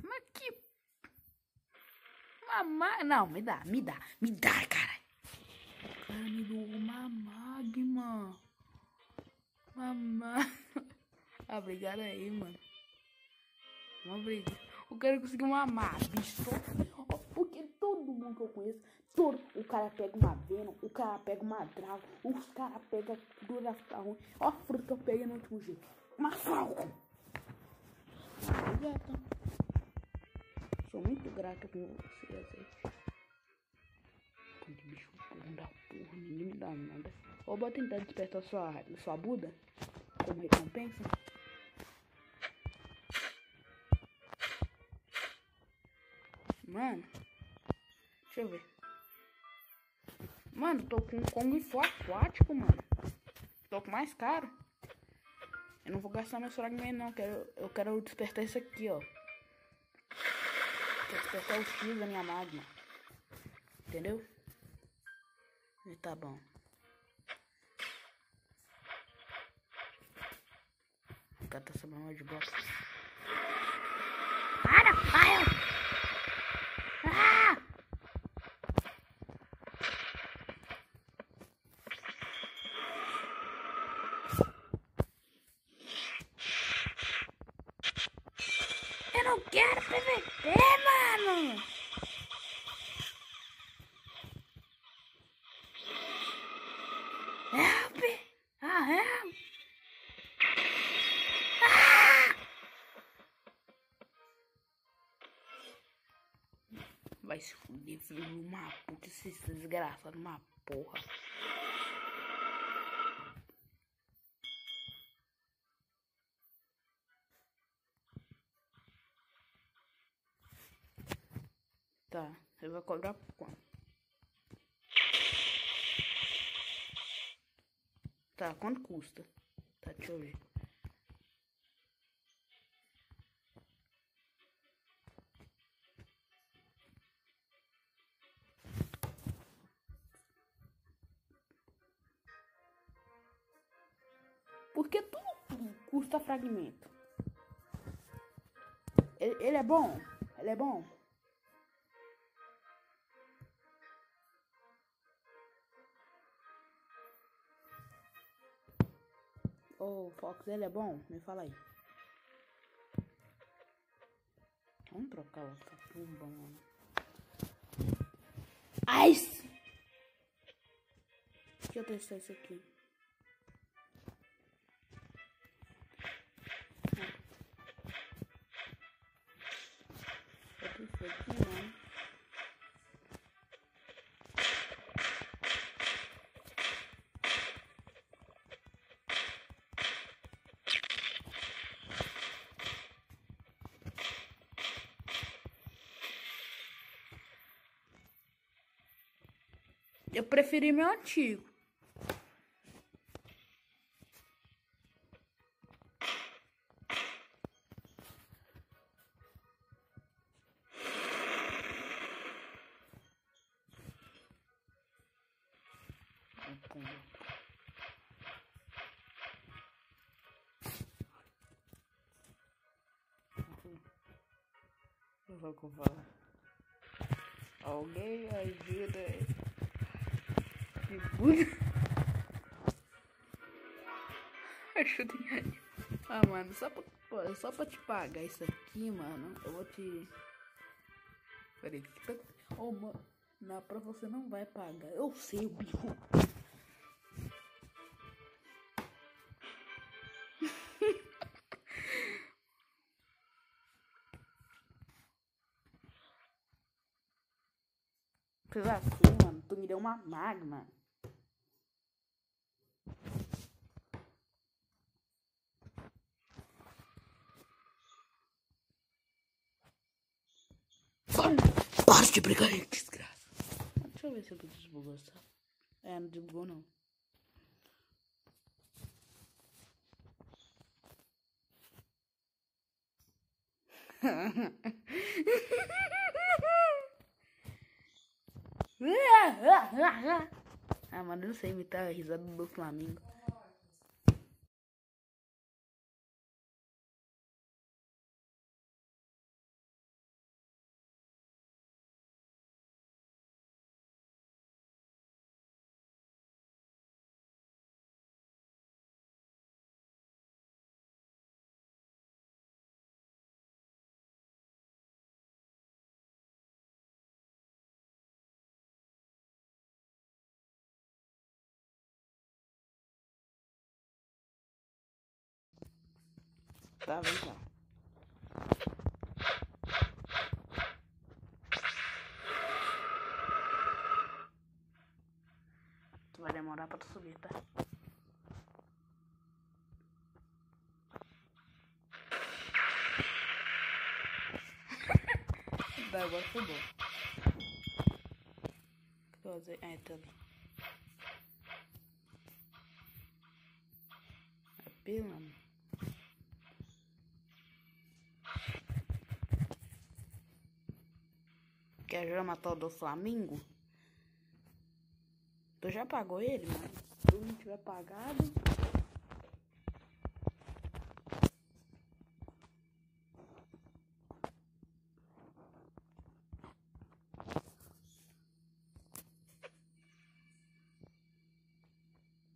Mas que. Mamá. Não, me dá, me dá, me dá, cara. Cara me deu uma magma. Mamãe. Ah, obrigado aí, mano. Obrigado. O cara conseguiu mamar, bicho. Porque todo mundo que eu conheço, todo, o cara pega uma Venom, o cara pega uma Drago, os caras pegam dura. Ó a fruta que eu peguei no último jeito. Uma Falcon. Obrigado. Sou muito grata com vocês aí. Que bicho bom da porra, ninguém me dá nada. Ou vou tentar despertar sua, sua Buda como recompensa. Mano, deixa eu ver. Mano, tô com um Kung Fu aquático, mano. Tô com mais caro. Eu não vou gastar meu fragmento não. Quero, eu quero despertar isso aqui, ó. Quero despertar o X da minha magma. Entendeu? E tá bom. O cara tá sabendo de bosta. Vai se fuder, filho de uma puta, esse desgraçado, uma porra. Tá, eu vou cobrar por quanto? Tá, quanto custa? Tá, deixa eu ver. Fragmento. Ele, ele é bom? Ele é bom? Ô, Ô, Fox, ele é bom? Me fala aí. Vamos trocar outra tumba, mano. Ice! Deixa eu testar isso aqui. Preferi meu antigo. Eu vou falar. Alguém ajuda Ajuda Ah, mano, só pra, pô, só pra te pagar isso aqui, mano, eu vou te... Peraí, que tá... Oh, mano, na pra você não vai pagar. Eu sei, o bicho. assim, mano. Tu me deu uma magma. Para de brigar aí, desgraça. Deixa eu ver se eu desbugou essa. É, não desbugou não. ah, mano, eu não sei imitar a risada do Flamengo. Vem cá. Tu vai demorar pra tu subir, tá? tá, agora foi bom. Fazer... É. É pelo, mano. Matar o do Flamengo? Tu já pagou ele, mano? Se tu não tiver pagado.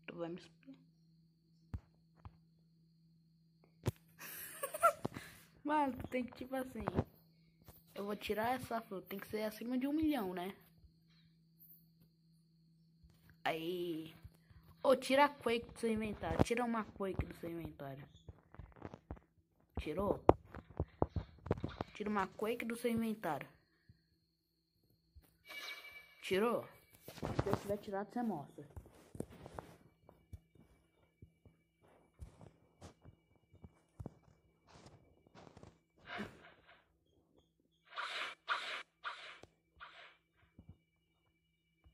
Tu vai me explicar. Mano, tem que tipo assim. Tirar essa fruta. Tem que ser acima de um milhão, né? Aí. Ô, oh, tira a Quake do seu inventário. Tira uma Quake do seu inventário. Tirou? Tira uma Quake do seu inventário. Tirou? Se eu tiver tirado, você mostra.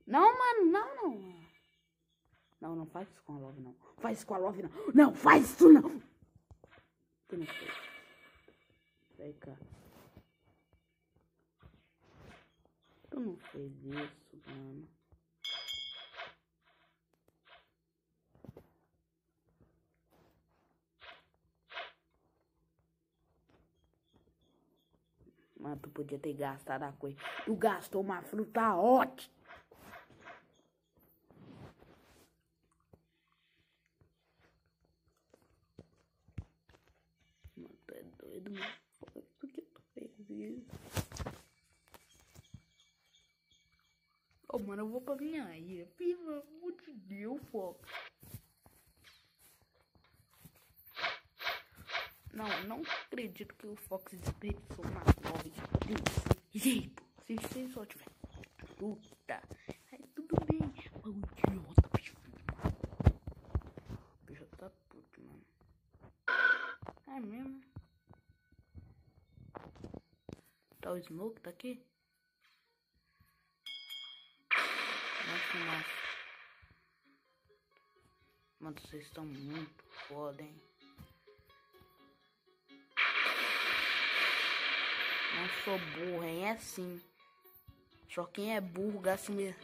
Não, mano, não, não. Não, não faz isso com a Love, não. Faz isso com a Love, não. Não, faz isso, não. Fez. Vem cá. Tu não fez isso, mano. Mas tu podia ter gastado a coisa. Tu gastou uma fruta ótima. perdido, mano. Por que eu tô perdido? Ô, oh, mano, eu vou pra ilha. Pelo amor de Deus, Fox. Não, não acredito que o Fox desperdiçou uma nove desse jeito. Se você só tiver puta, aí tudo bem. Mas o idiota, bicho. Bicho tá puto, mano. É mesmo? Tá o Smoke, tá aqui? Mano, vocês estão muito foda, hein? Não sou burro, hein? É assim. Só quem é burro gasta mesmo.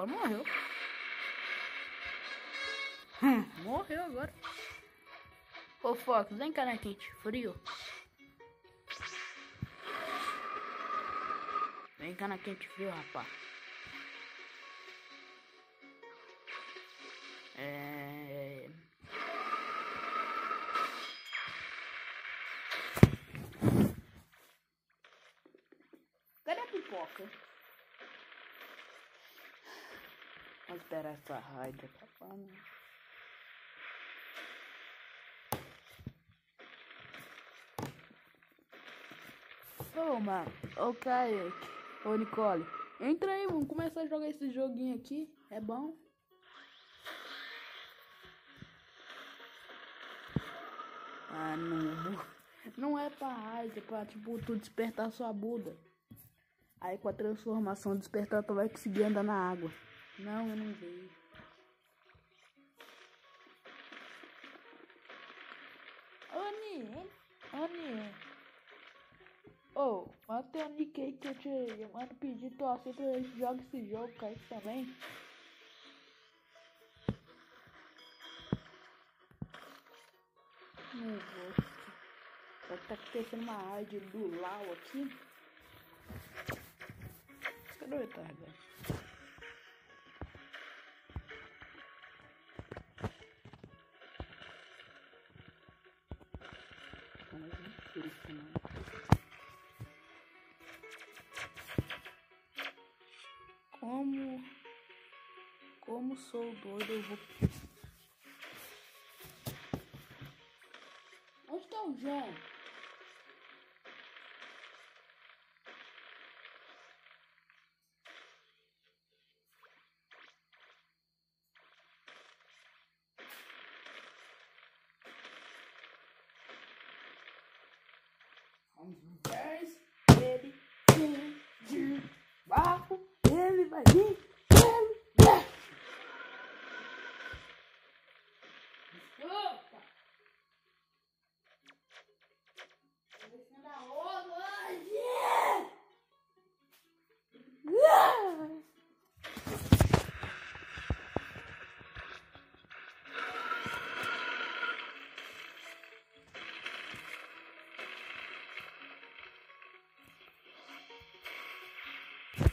Não morreu? Morreu agora. Ô Fox, vem cá na quente, frio. Vem cá na quente frio, rapaz. Raid acabar, né? Ô, mano, ô Kaique, ô Nicole, entra aí, vamos começar a jogar esse joguinho aqui, é bom. Ah, não, não é pra raid, é pra, tipo, tu despertar sua Buda. Aí com a transformação despertar, tu vai conseguir andar na água. Não, eu não vejo. Ni. Ô, manda teu nick aí que eu te mando pedir, tu aceita e joga esse jogo, Kaique também. Não vou. Só que tá acontecendo uma raid do Lau aqui. Cadê o retardado? Como. Como sou doido, eu vou. Onde tá o João?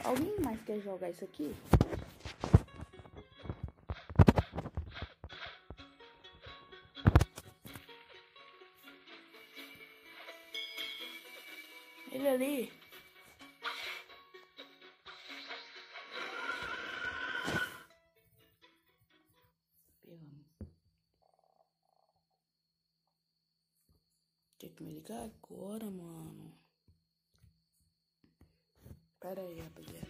Alguém mais quer jogar isso aqui? Ele ali. Tem que me ligar agora, mano. Pera aí, rapaziada.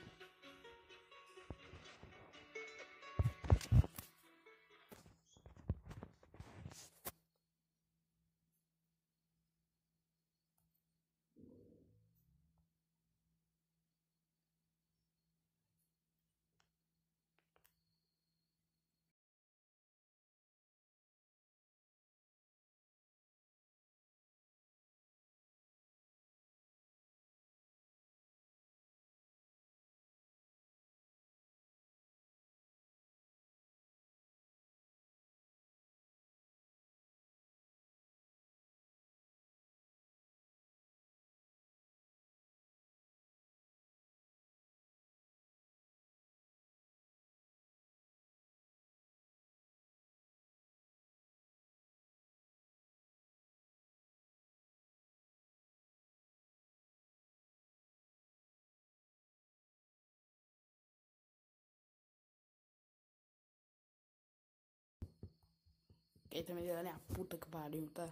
Quem tá me ligando é a puta que pariu, tá?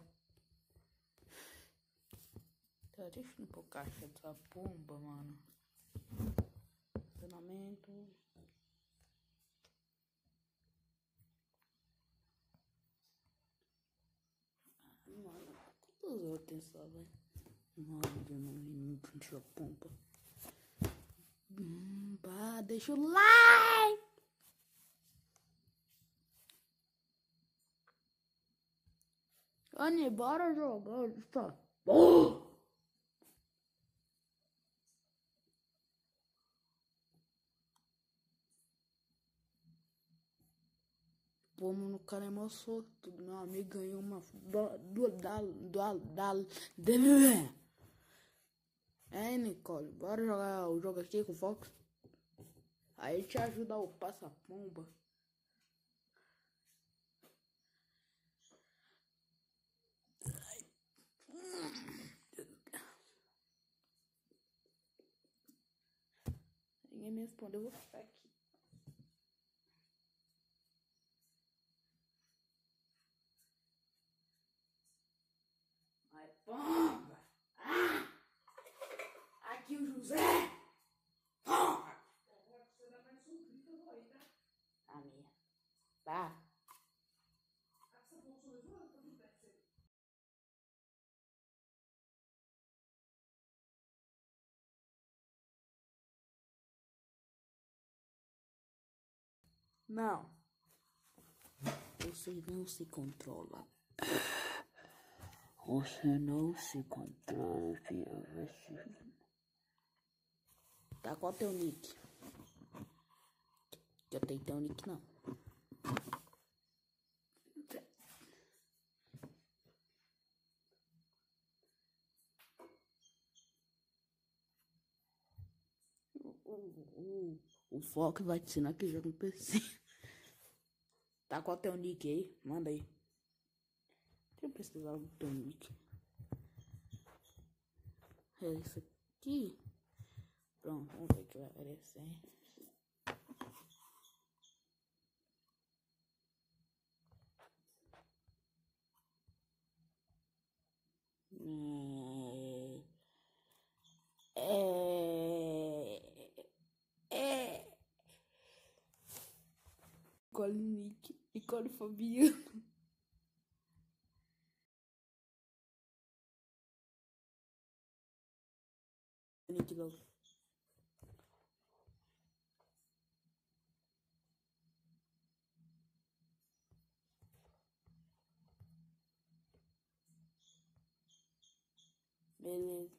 Tá, deixa eu ir pro caixa dessa pomba, mano. Treinamento. Mano, quantos outros tem só, velho? Mano, eu não vi essa pomba. Hum, pá, deixa o like! Anny, bora jogar essa porra! Pô, mano, o cara é mó sortudo. Meu amigo ganhou uma. Do, do, do, da, É, Nicole, bora jogar o jogo aqui com o Fox? Aí te ajuda o passa-pomba. Ninguém me respondeu, eu vou ficar aqui. Vai, pomba! Ah! Aqui o José! Pomba! A minha. Tá? Não. Você não se controla. Você não se controla, filho. Tá, qual o teu nick? Eu tenho teu nick, não. O, o, o Fox vai te ensinar que joga no PC. Tá, qual é o teu nick aí? Manda aí. Deixa eu pesquisar o teu nick. É isso aqui. Pronto, vamos ver o que vai aparecer. É... É... É... Fabiano. Nick logo. Beleza.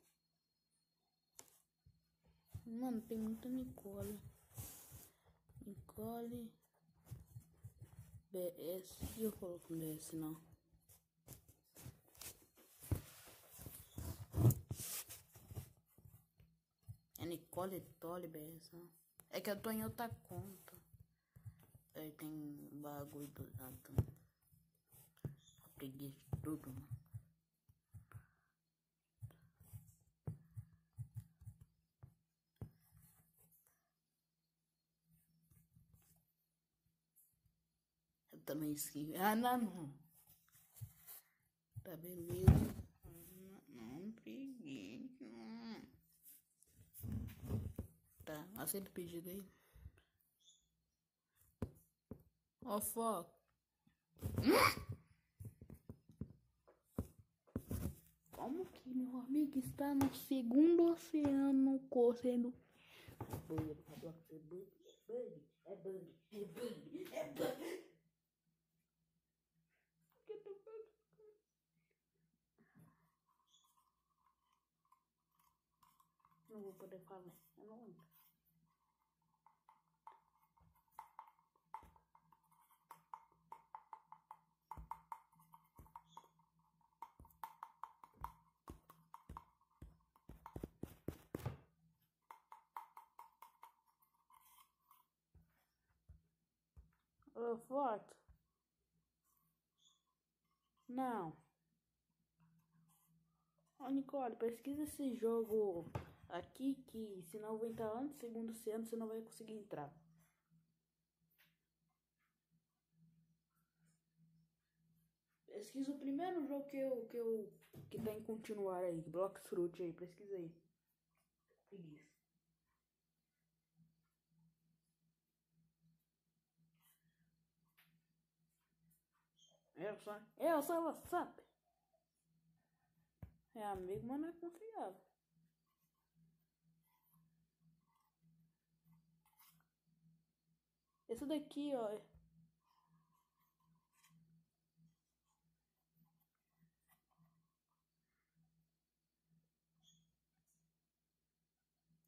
Mano, tem muita Nicole. Nicole. BS. E eu coloco BS não. É Nicole Tole BS. É que eu tô em outra conta. Aí tem bagulho do lado. Preguiça tudo, mano. Também esqueci. Ah, não, não. Tá beleza. Não, preguiça. Tá, aceita o pedido aí. Ó, foco. Como que meu amigo está no segundo oceano correndo? Bug, é bug, é bug, é bug, é bug. Que Não vou poder falar. Eu não lembro. Ô, foto. Não. Ó, Nicole, pesquisa esse jogo aqui que senão vou entrar lá no segundo oceano, você não vai conseguir entrar. Pesquisa o primeiro jogo que eu. que eu. que tá em continuar aí. Blox Fruit aí, pesquisa aí. Preguiça. Só. Eu só WhatsApp. É amigo, mas não é confiável. Esse daqui, ó. é-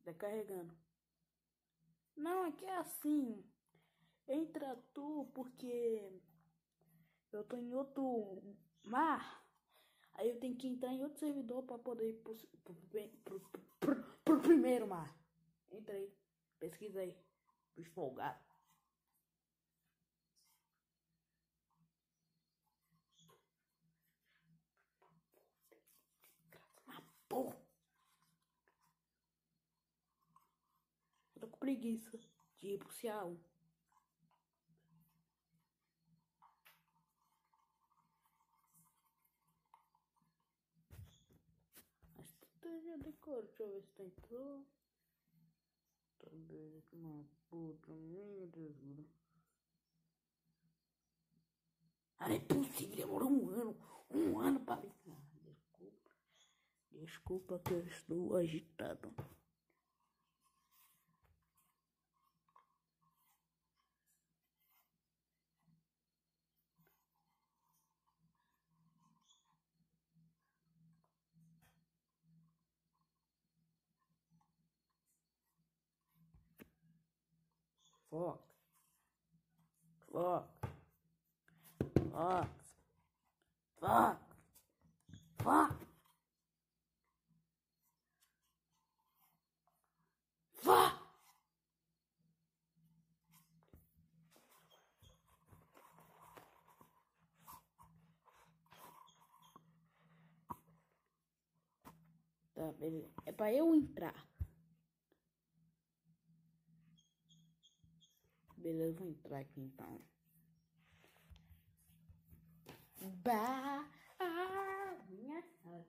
Tá carregando. Não, aqui é assim. Entra tu porque eu tô em outro mar. Aí eu tenho que entrar em outro servidor pra poder ir pro, pro, pro, pro, primeiro mar. Entra aí. Pesquisa aí. Bicho folgado. Ah, porra. Eu tô com preguiça de ir pro CA1. Acho que já decorou. Deixa eu ver se tu entrou. Também uma puta, meu Deus. mano. Ah, é possível, demorou um ano. Um ano pra. Ah, desculpa. Desculpa que eu estou agitado. Fox. Fox. Fox. Fox. Fox. Tá, beleza. É pra eu entrar. Beleza, vou entrar aqui então. Bah, ah, minha. Ah,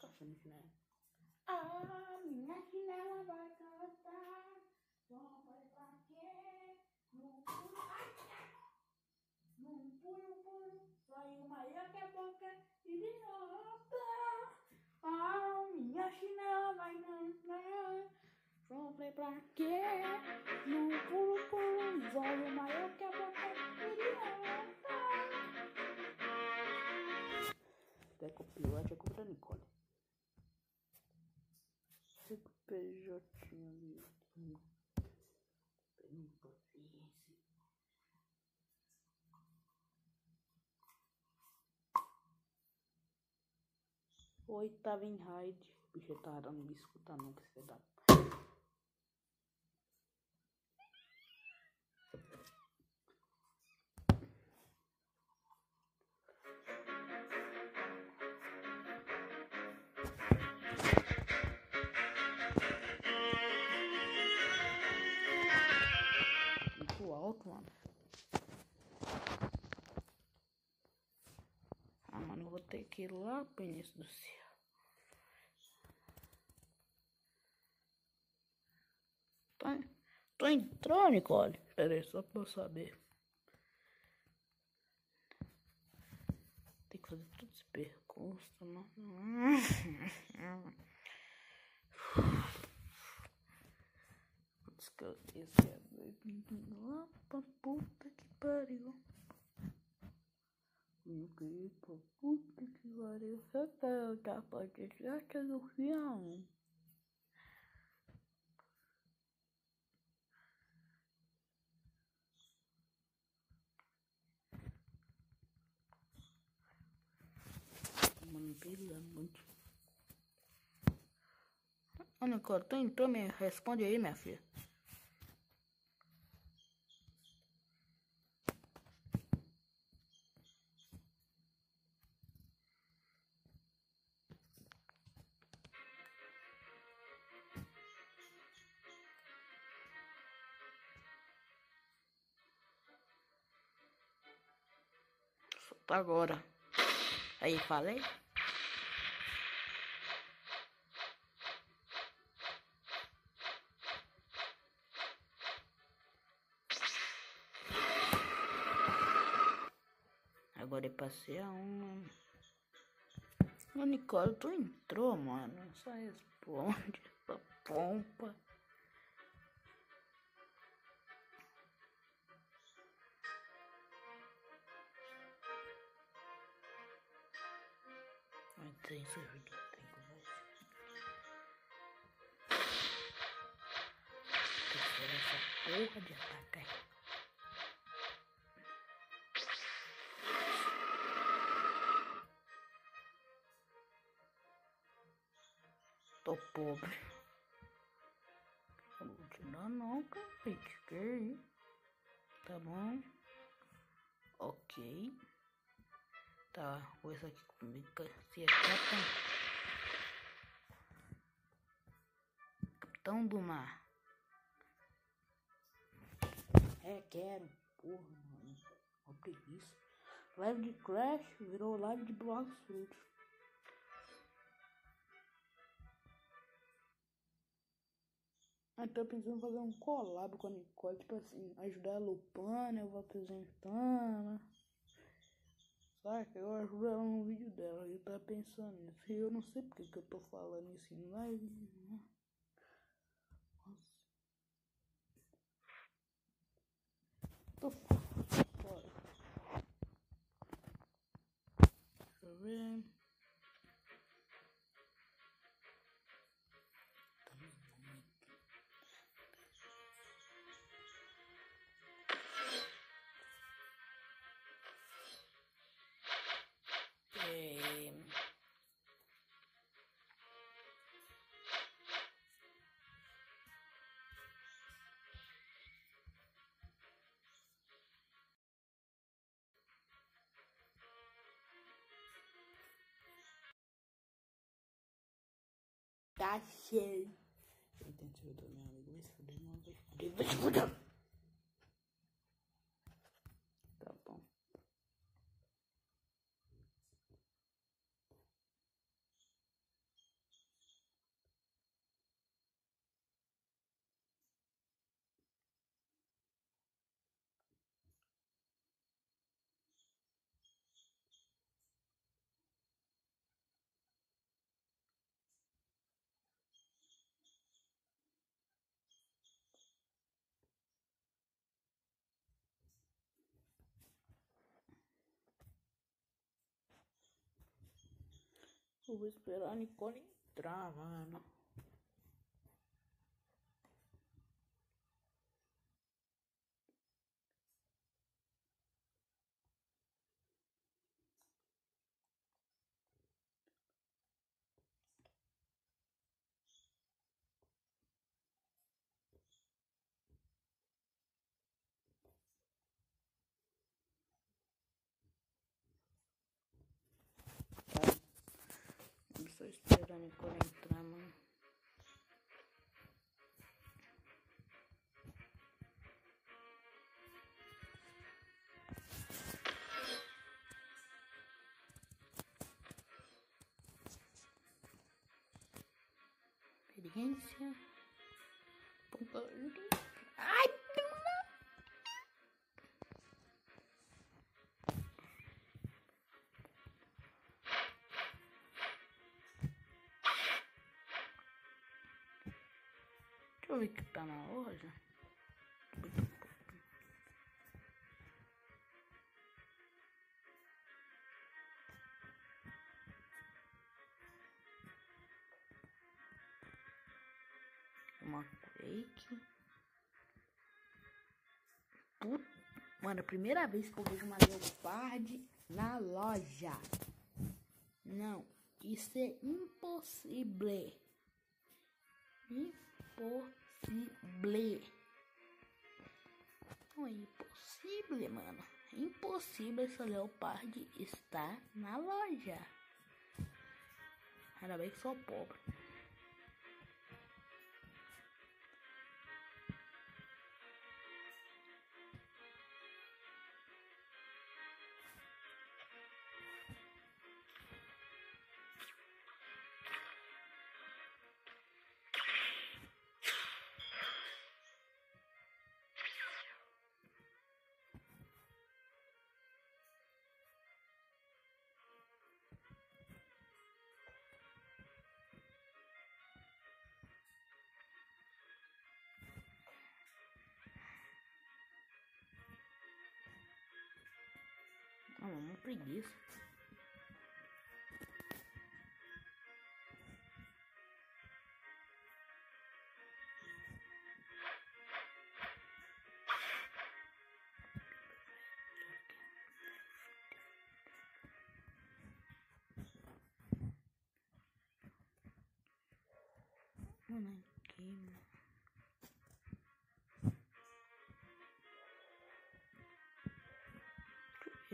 tô achando que né? Ah, minha chinela vai cantar. Só vai pra quê? Num pulo, ai. Num pulo, pulo. Saiu maior que a boca e de volta. Ah, minha chinela vai cantar. Sofre pra quê? No pulo, pulo, os olhos maior que a boca idiota. Até copiou, que é culpa da Nicole. PJ ali. Oi, tava em raid. O bicho tá dando me escutar nunca, esse da Muito alto, mano. Ah, mano, eu vou ter que ir lá pro início do céu. Tá, tô entrando, Nicole. Pera aí, só pra eu saber. Tem que fazer todo esse percurso, né? Que eu esqueci. Lá pra puta que pariu. Eu queria pra puta que pariu. Eu quero dar pra desgraça do fião. Mano, pelo amor de Nicole, tu entrou, me responde aí, minha filha. Agora. Aí, falei? Agora é passear uma. O Nicole, tu entrou, mano. Só responde essa pompa. Tem servidor, tem conversa. Esperar essa porra de atacar. Tô pobre. Não vou te dar não, cacete. Que isso? Tá bom. Ok. Tá, vou isso aqui comigo. Se é capitão. Capitão do mar. É, quero. Porra, mano. Que isso. Live de Crash virou live de Fruit. Eu tô em fazer um collab com a Nicole, tipo assim, ajudar a Lupana, eu vou apresentando. Saca? Eu ajudo ela no vídeo dela. Eu tava pensando nisso. Eu não sei porque que eu tô falando isso em live. né? Nossa. Tô fora. Deixa eu ver. Tá cheio. Eu tento servidor, meu amigo. Vai se fuder, não. Vai se Eu vou esperar a Nicole entrar, mano. Tá. Eu só esperar a Nicole entrar, mano. Que tá na loja. Uma Quake. Put... Mano, a primeira vez que eu vejo uma Leopard na loja. Não, isso é impossível. Impossível. Não é impossível, mano. Impossível essa Leopard estar na loja. Ainda bem que sou pobre. Preguiça. Mano, aqui, mano. Tô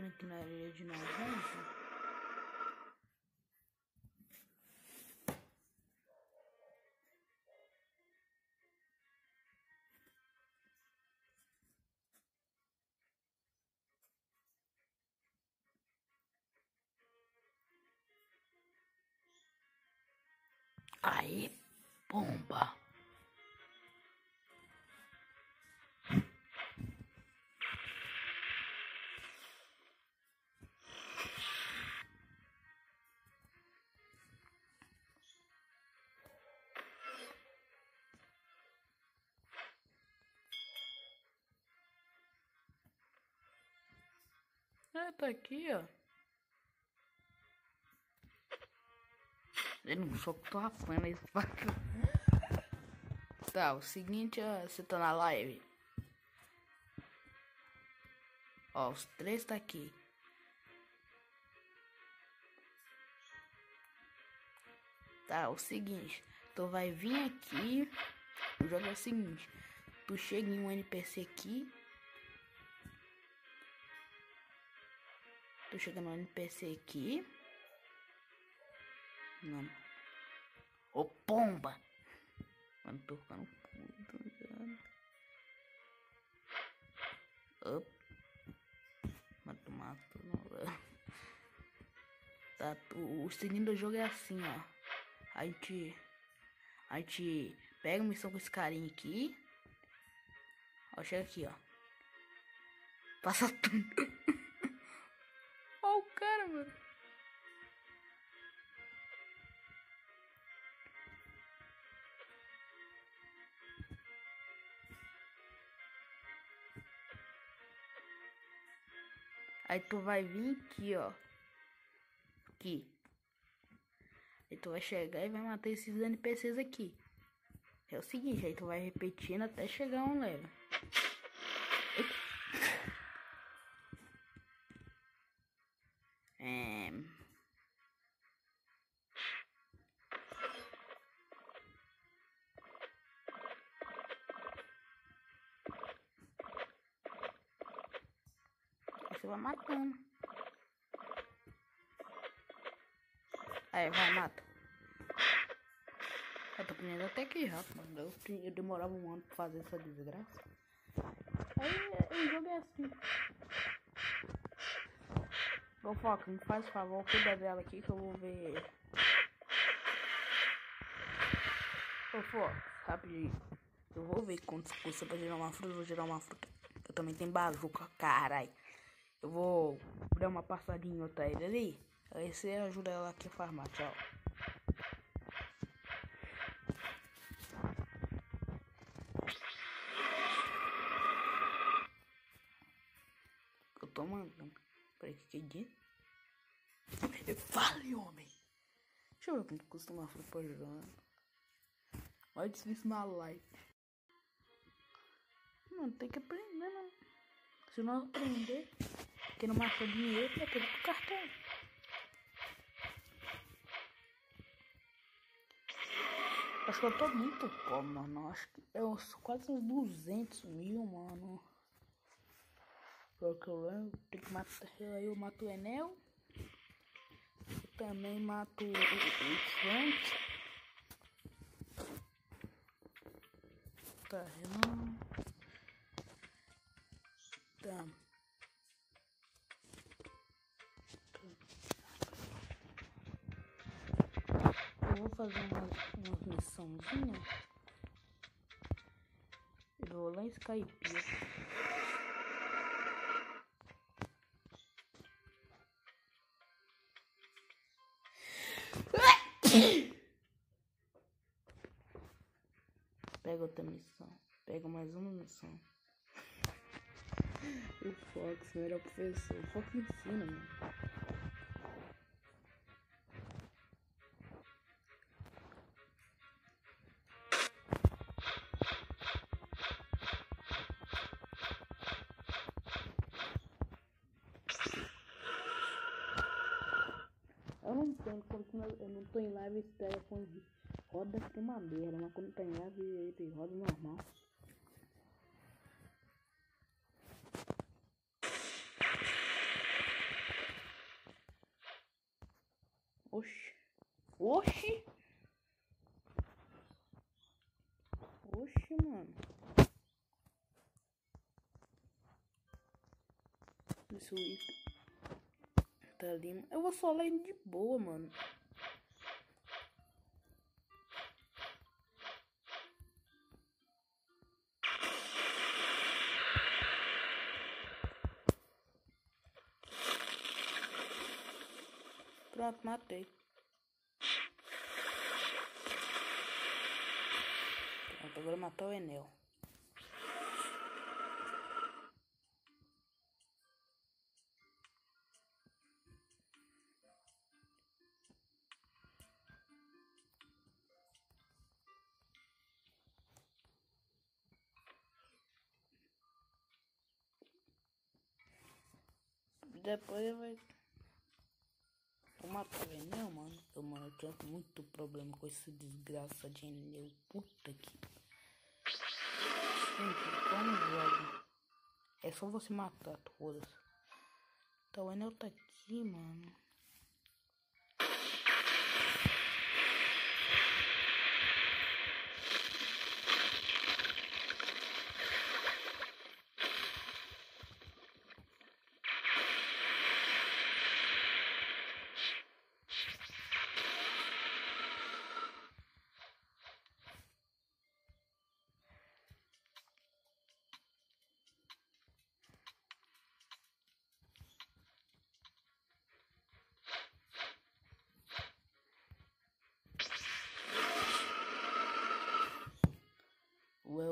vendo aqui na areia de naranja. Aí, bomba. É, tá aqui, ó. Eu não sou que tô rapando esse faca. Tá, o seguinte, ó, você tá na live. Ó, os três tá aqui. Tá, o seguinte, tu vai vir aqui. O jogo é o seguinte, tu chega em um NPC aqui. Tu chega no NPC aqui. Não. Ô pomba! Mano, tô ficando puto. Mas tu matou, não, velho. Tá, o, seguinte do jogo é assim, ó. A gente. A gente pega a missão com esse carinha aqui. Ó, chega aqui, ó. Passa tudo. O cara, mano. Aí tu vai vir aqui, ó. Aqui. Aí tu vai chegar e vai matar esses NPCs aqui. É o seguinte, aí tu vai repetindo até chegar um level. É... Você vai matando. Aí, vai, mata. Eu tô aprendendo até que rápido, mano. Eu, eu demorava um ano pra fazer essa desgraça. Aí, jogo é assim. Ô, Foca, me faz favor, cuida dela aqui que eu vou ver. Ô, Foca, rapidinho. Eu vou ver quanto custa pra gerar uma fruta. Eu vou gerar uma fruta. Eu também tenho bazuca, carai. Eu vou dar uma passadinha outra ilha ali. Aí você ajuda ela aqui a farmar. Tchau. Que? Fale, homem! Deixa eu ver quanto custa uma pra jogar. Olha isso na live. Mano, tem que aprender, mano. Se não aprender, que não marca dinheiro, tudo pro cartão. Acho que eu tô muito pobre, mano. Acho que é uns, quase uns 200 mil, mano. Pelo que eu lembro, tem que matar. Aí eu mato o Enel. Eu também mato o, o, Frank. Tá, Renan. Tá. Eu vou fazer umas, umas missãozinhas. Eu vou lá em Skype. Pega outra missão. Pega mais uma missão. O Fox, melhor professor. O Fox ensina, mano. Quando tô em live, esse telefone roda que uma merda, mas quando tá em live, ele roda normal. Oxi. Oxi. Oxi, mano. Isso aí. Tá ali. Eu vou só ler de boa, mano. Pronto, matei. Pronto, agora matou o Enel. Depois vai. Matar o Enel, mano. Eu, mano, eu tenho muito problema com esse desgraça de Enel. Puta que. Gente, como joga? É só você matar todas. Então o Enel tá aqui, mano.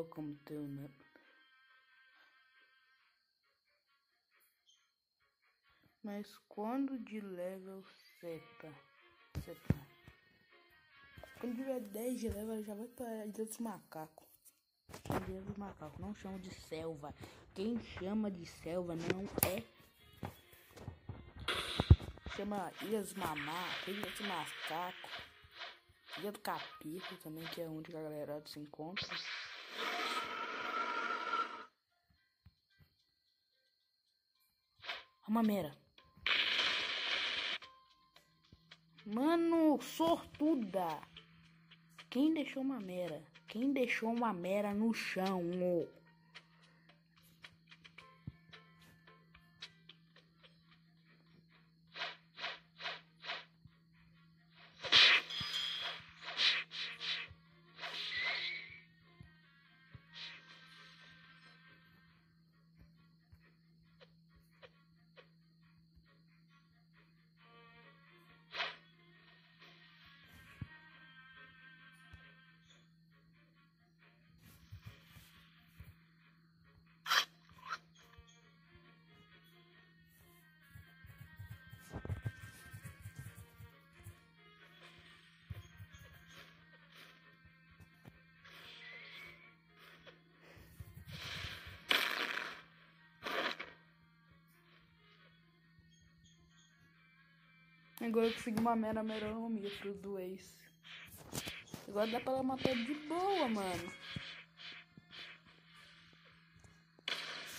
Welcome to net. Mas quando de level seta? Seta. Quando tiver 10 de level já vai pra ilha dos macacos. Ilha dos macacos, não chama de selva. Quem chama de selva não é. Chama Ilha dos Mamá, Ilha dos Macacos, Ilha do Capítulo também, que é onde a galera se encontra. Uma mera. Mano, sortuda. Quem deixou uma mera? Quem deixou uma mera no chão? Agora eu consegui uma mera merômetro do Ace. Agora dá pra matar de boa, mano.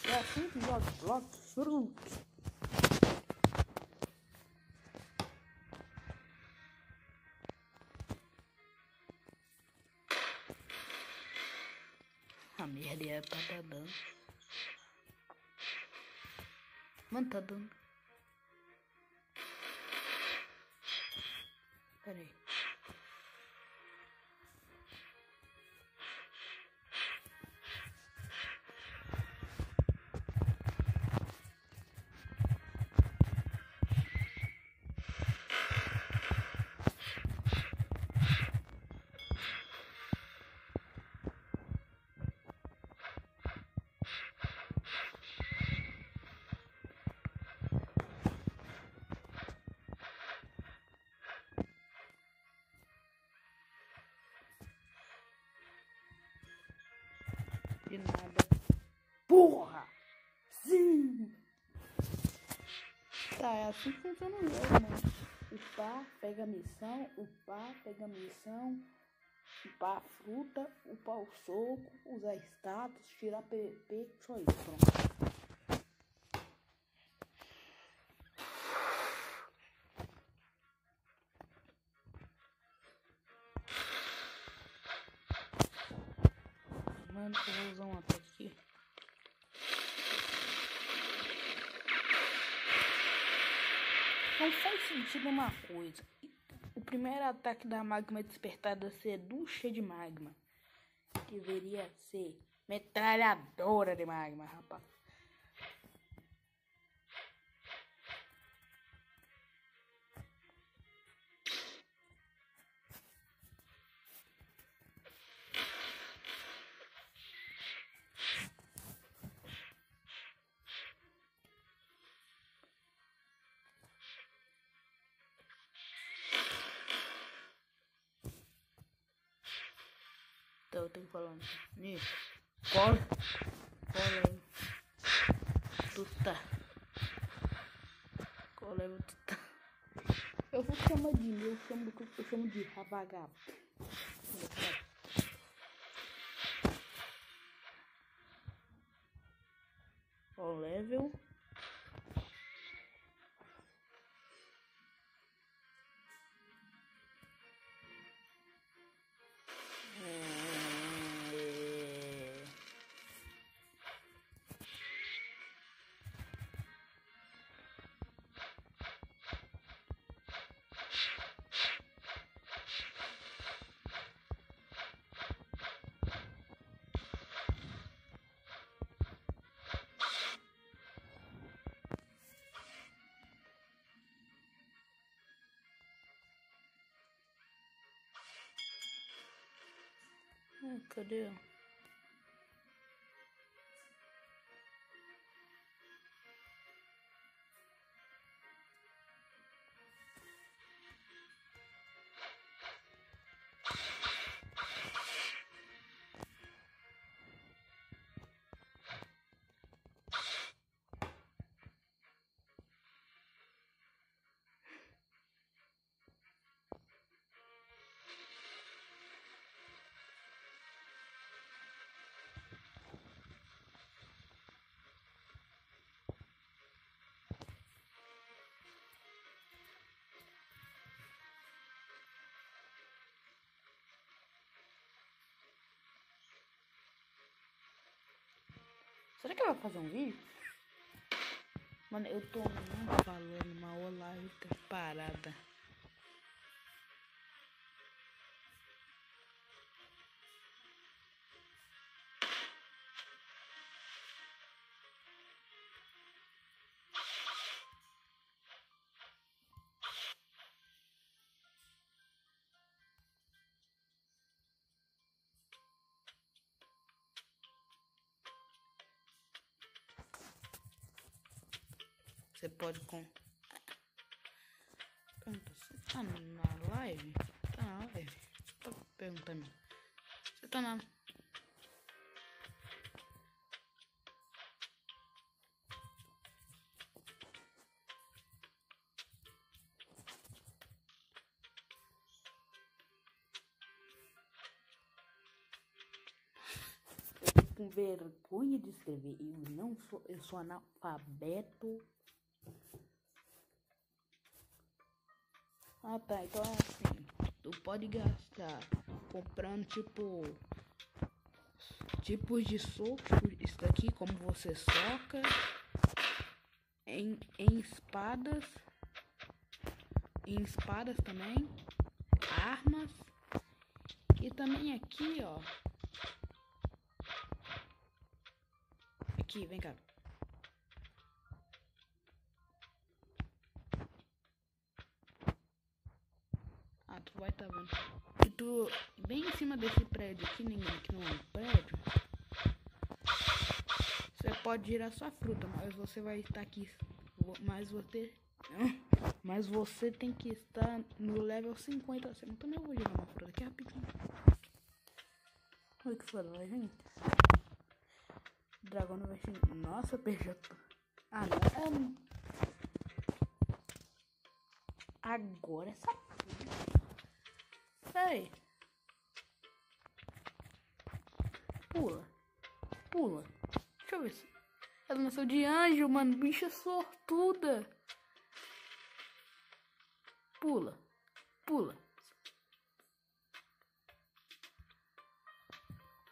É assim que joga bloco fruto. A merda é pra tá dando. Mano, tá dando. Peraí. De nada. Porra! Sim! Tá, é assim que funciona o jogo, né? upar, pega a missão, upar, pega a missão, upar a fruta, upar o soco, usar status, tirar PVP, só isso, pronto. Não faz sentido uma coisa. O primeiro ataque da magma despertada ser ducha de magma. Deveria ser metralhadora de magma, rapaz. Eu chamo, eu chamo de rabagato. Ah, cadê? Será que ela vai fazer um vídeo? Mano, eu tô falando uma tá parada. Você pode com. Pergunta, você tá na live? Tá na live? Tá perguntando. Você tá na. Com vergonha de escrever. Eu não sou. Eu sou analfabeto. Ah tá, então é assim. Tu pode gastar comprando tipo. Tipos de soco, isso daqui, como você soca. Em, em espadas. Em espadas também. Armas. E também aqui, ó. Aqui, vem cá. Ah, tu vai tá vendo. E tu, bem em cima desse prédio aqui, ninguém aqui não é um prédio. Você pode girar sua fruta, mas você vai estar aqui. Mas você. Mas você tem que estar no level 50. Você não também vou girar uma fruta aqui rapidinho. Olha que foda, gente. Dragão no vestinho. Nossa, PJ. Ah, não. É... agora essa. Peraí. Pula. Pula. Deixa eu ver se. Ela nasceu de anjo, mano. Bicha sortuda. Pula. Pula.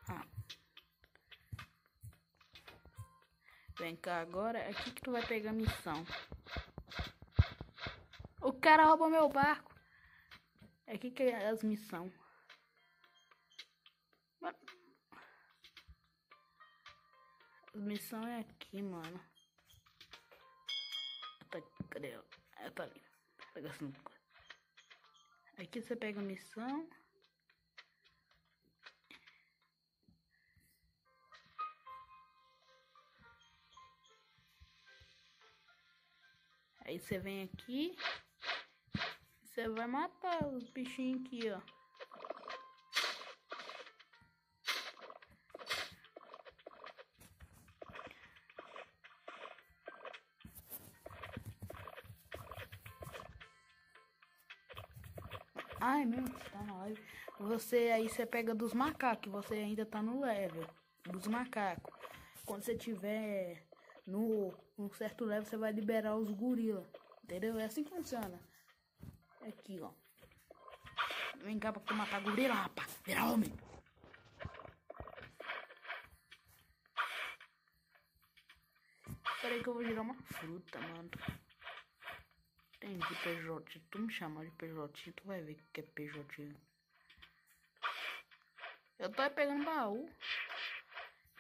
Ah. Vem cá agora. É aqui que tu vai pegar missão. O cara roubou meu barco. É aqui que é as missões. A missão é aqui, mano. Tá, cadê ela? Ela tá ali. Aqui você pega a missão. Aí você vem aqui. Você vai matar os bichinhos aqui, ó. Ai, meu, tá na live. Você aí você pega dos macacos, você ainda tá no level dos macacos. Quando você tiver no um certo level, você vai liberar os gorila. Entendeu? É assim que funciona. Aqui, ó. Vem cá pra tu matar gorila, rapaz. Vira homem. Peraí que eu vou girar uma fruta, mano. Entendi, PJ. Tu me chamar de PJ, tu vai ver o que é PJ. Eu tô pegando baú.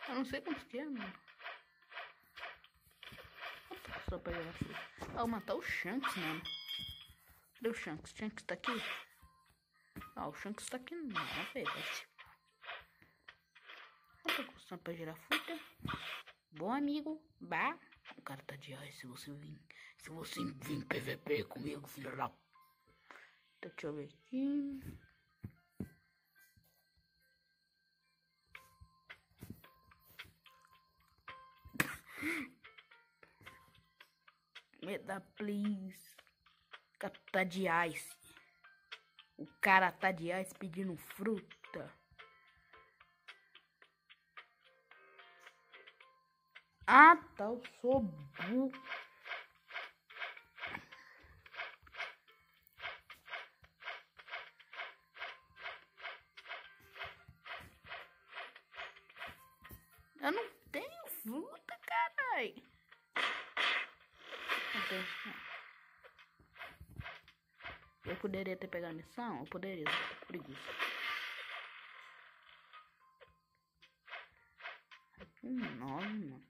Eu não sei quantos que é, mano. Só pegar a fruta. Ah, matar o Shanks, mano. Cadê o Shanks? Shanks tá aqui? Ah, o Shanks tá aqui não, velho. Eu tô custando pra girar fruta. Bom amigo. Bah. O cara tá de ai se você vir. Se você vir PVP comigo, filho da. Deixa eu ver aqui. Me dá, please. Tá de ice. O cara tá de ice pedindo fruta. Ah, tá. Eu sou burro. Eu não tenho fruta, carai. Eu poderia ter pegado a missão? Eu poderia, preguiça. Um nove, mano.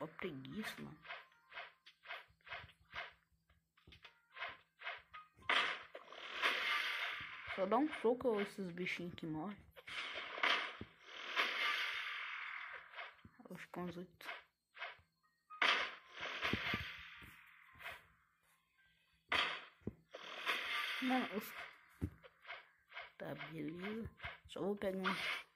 Ó preguiça, mano. Só dá um soco esses bichinhos que morrem. Não, os... Tá. Só vou pegar um...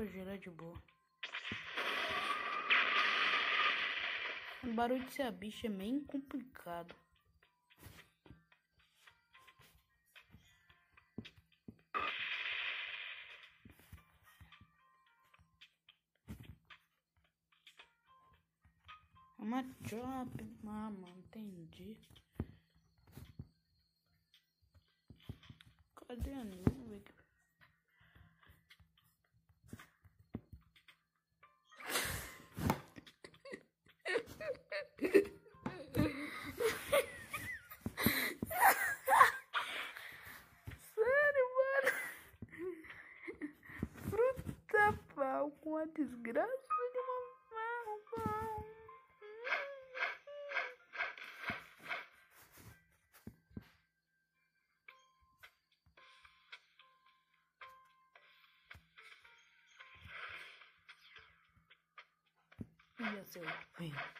pra girar de boa. O barulho de ser a bicha é meio complicado. Uma job, mama, entendi. 这哎呀。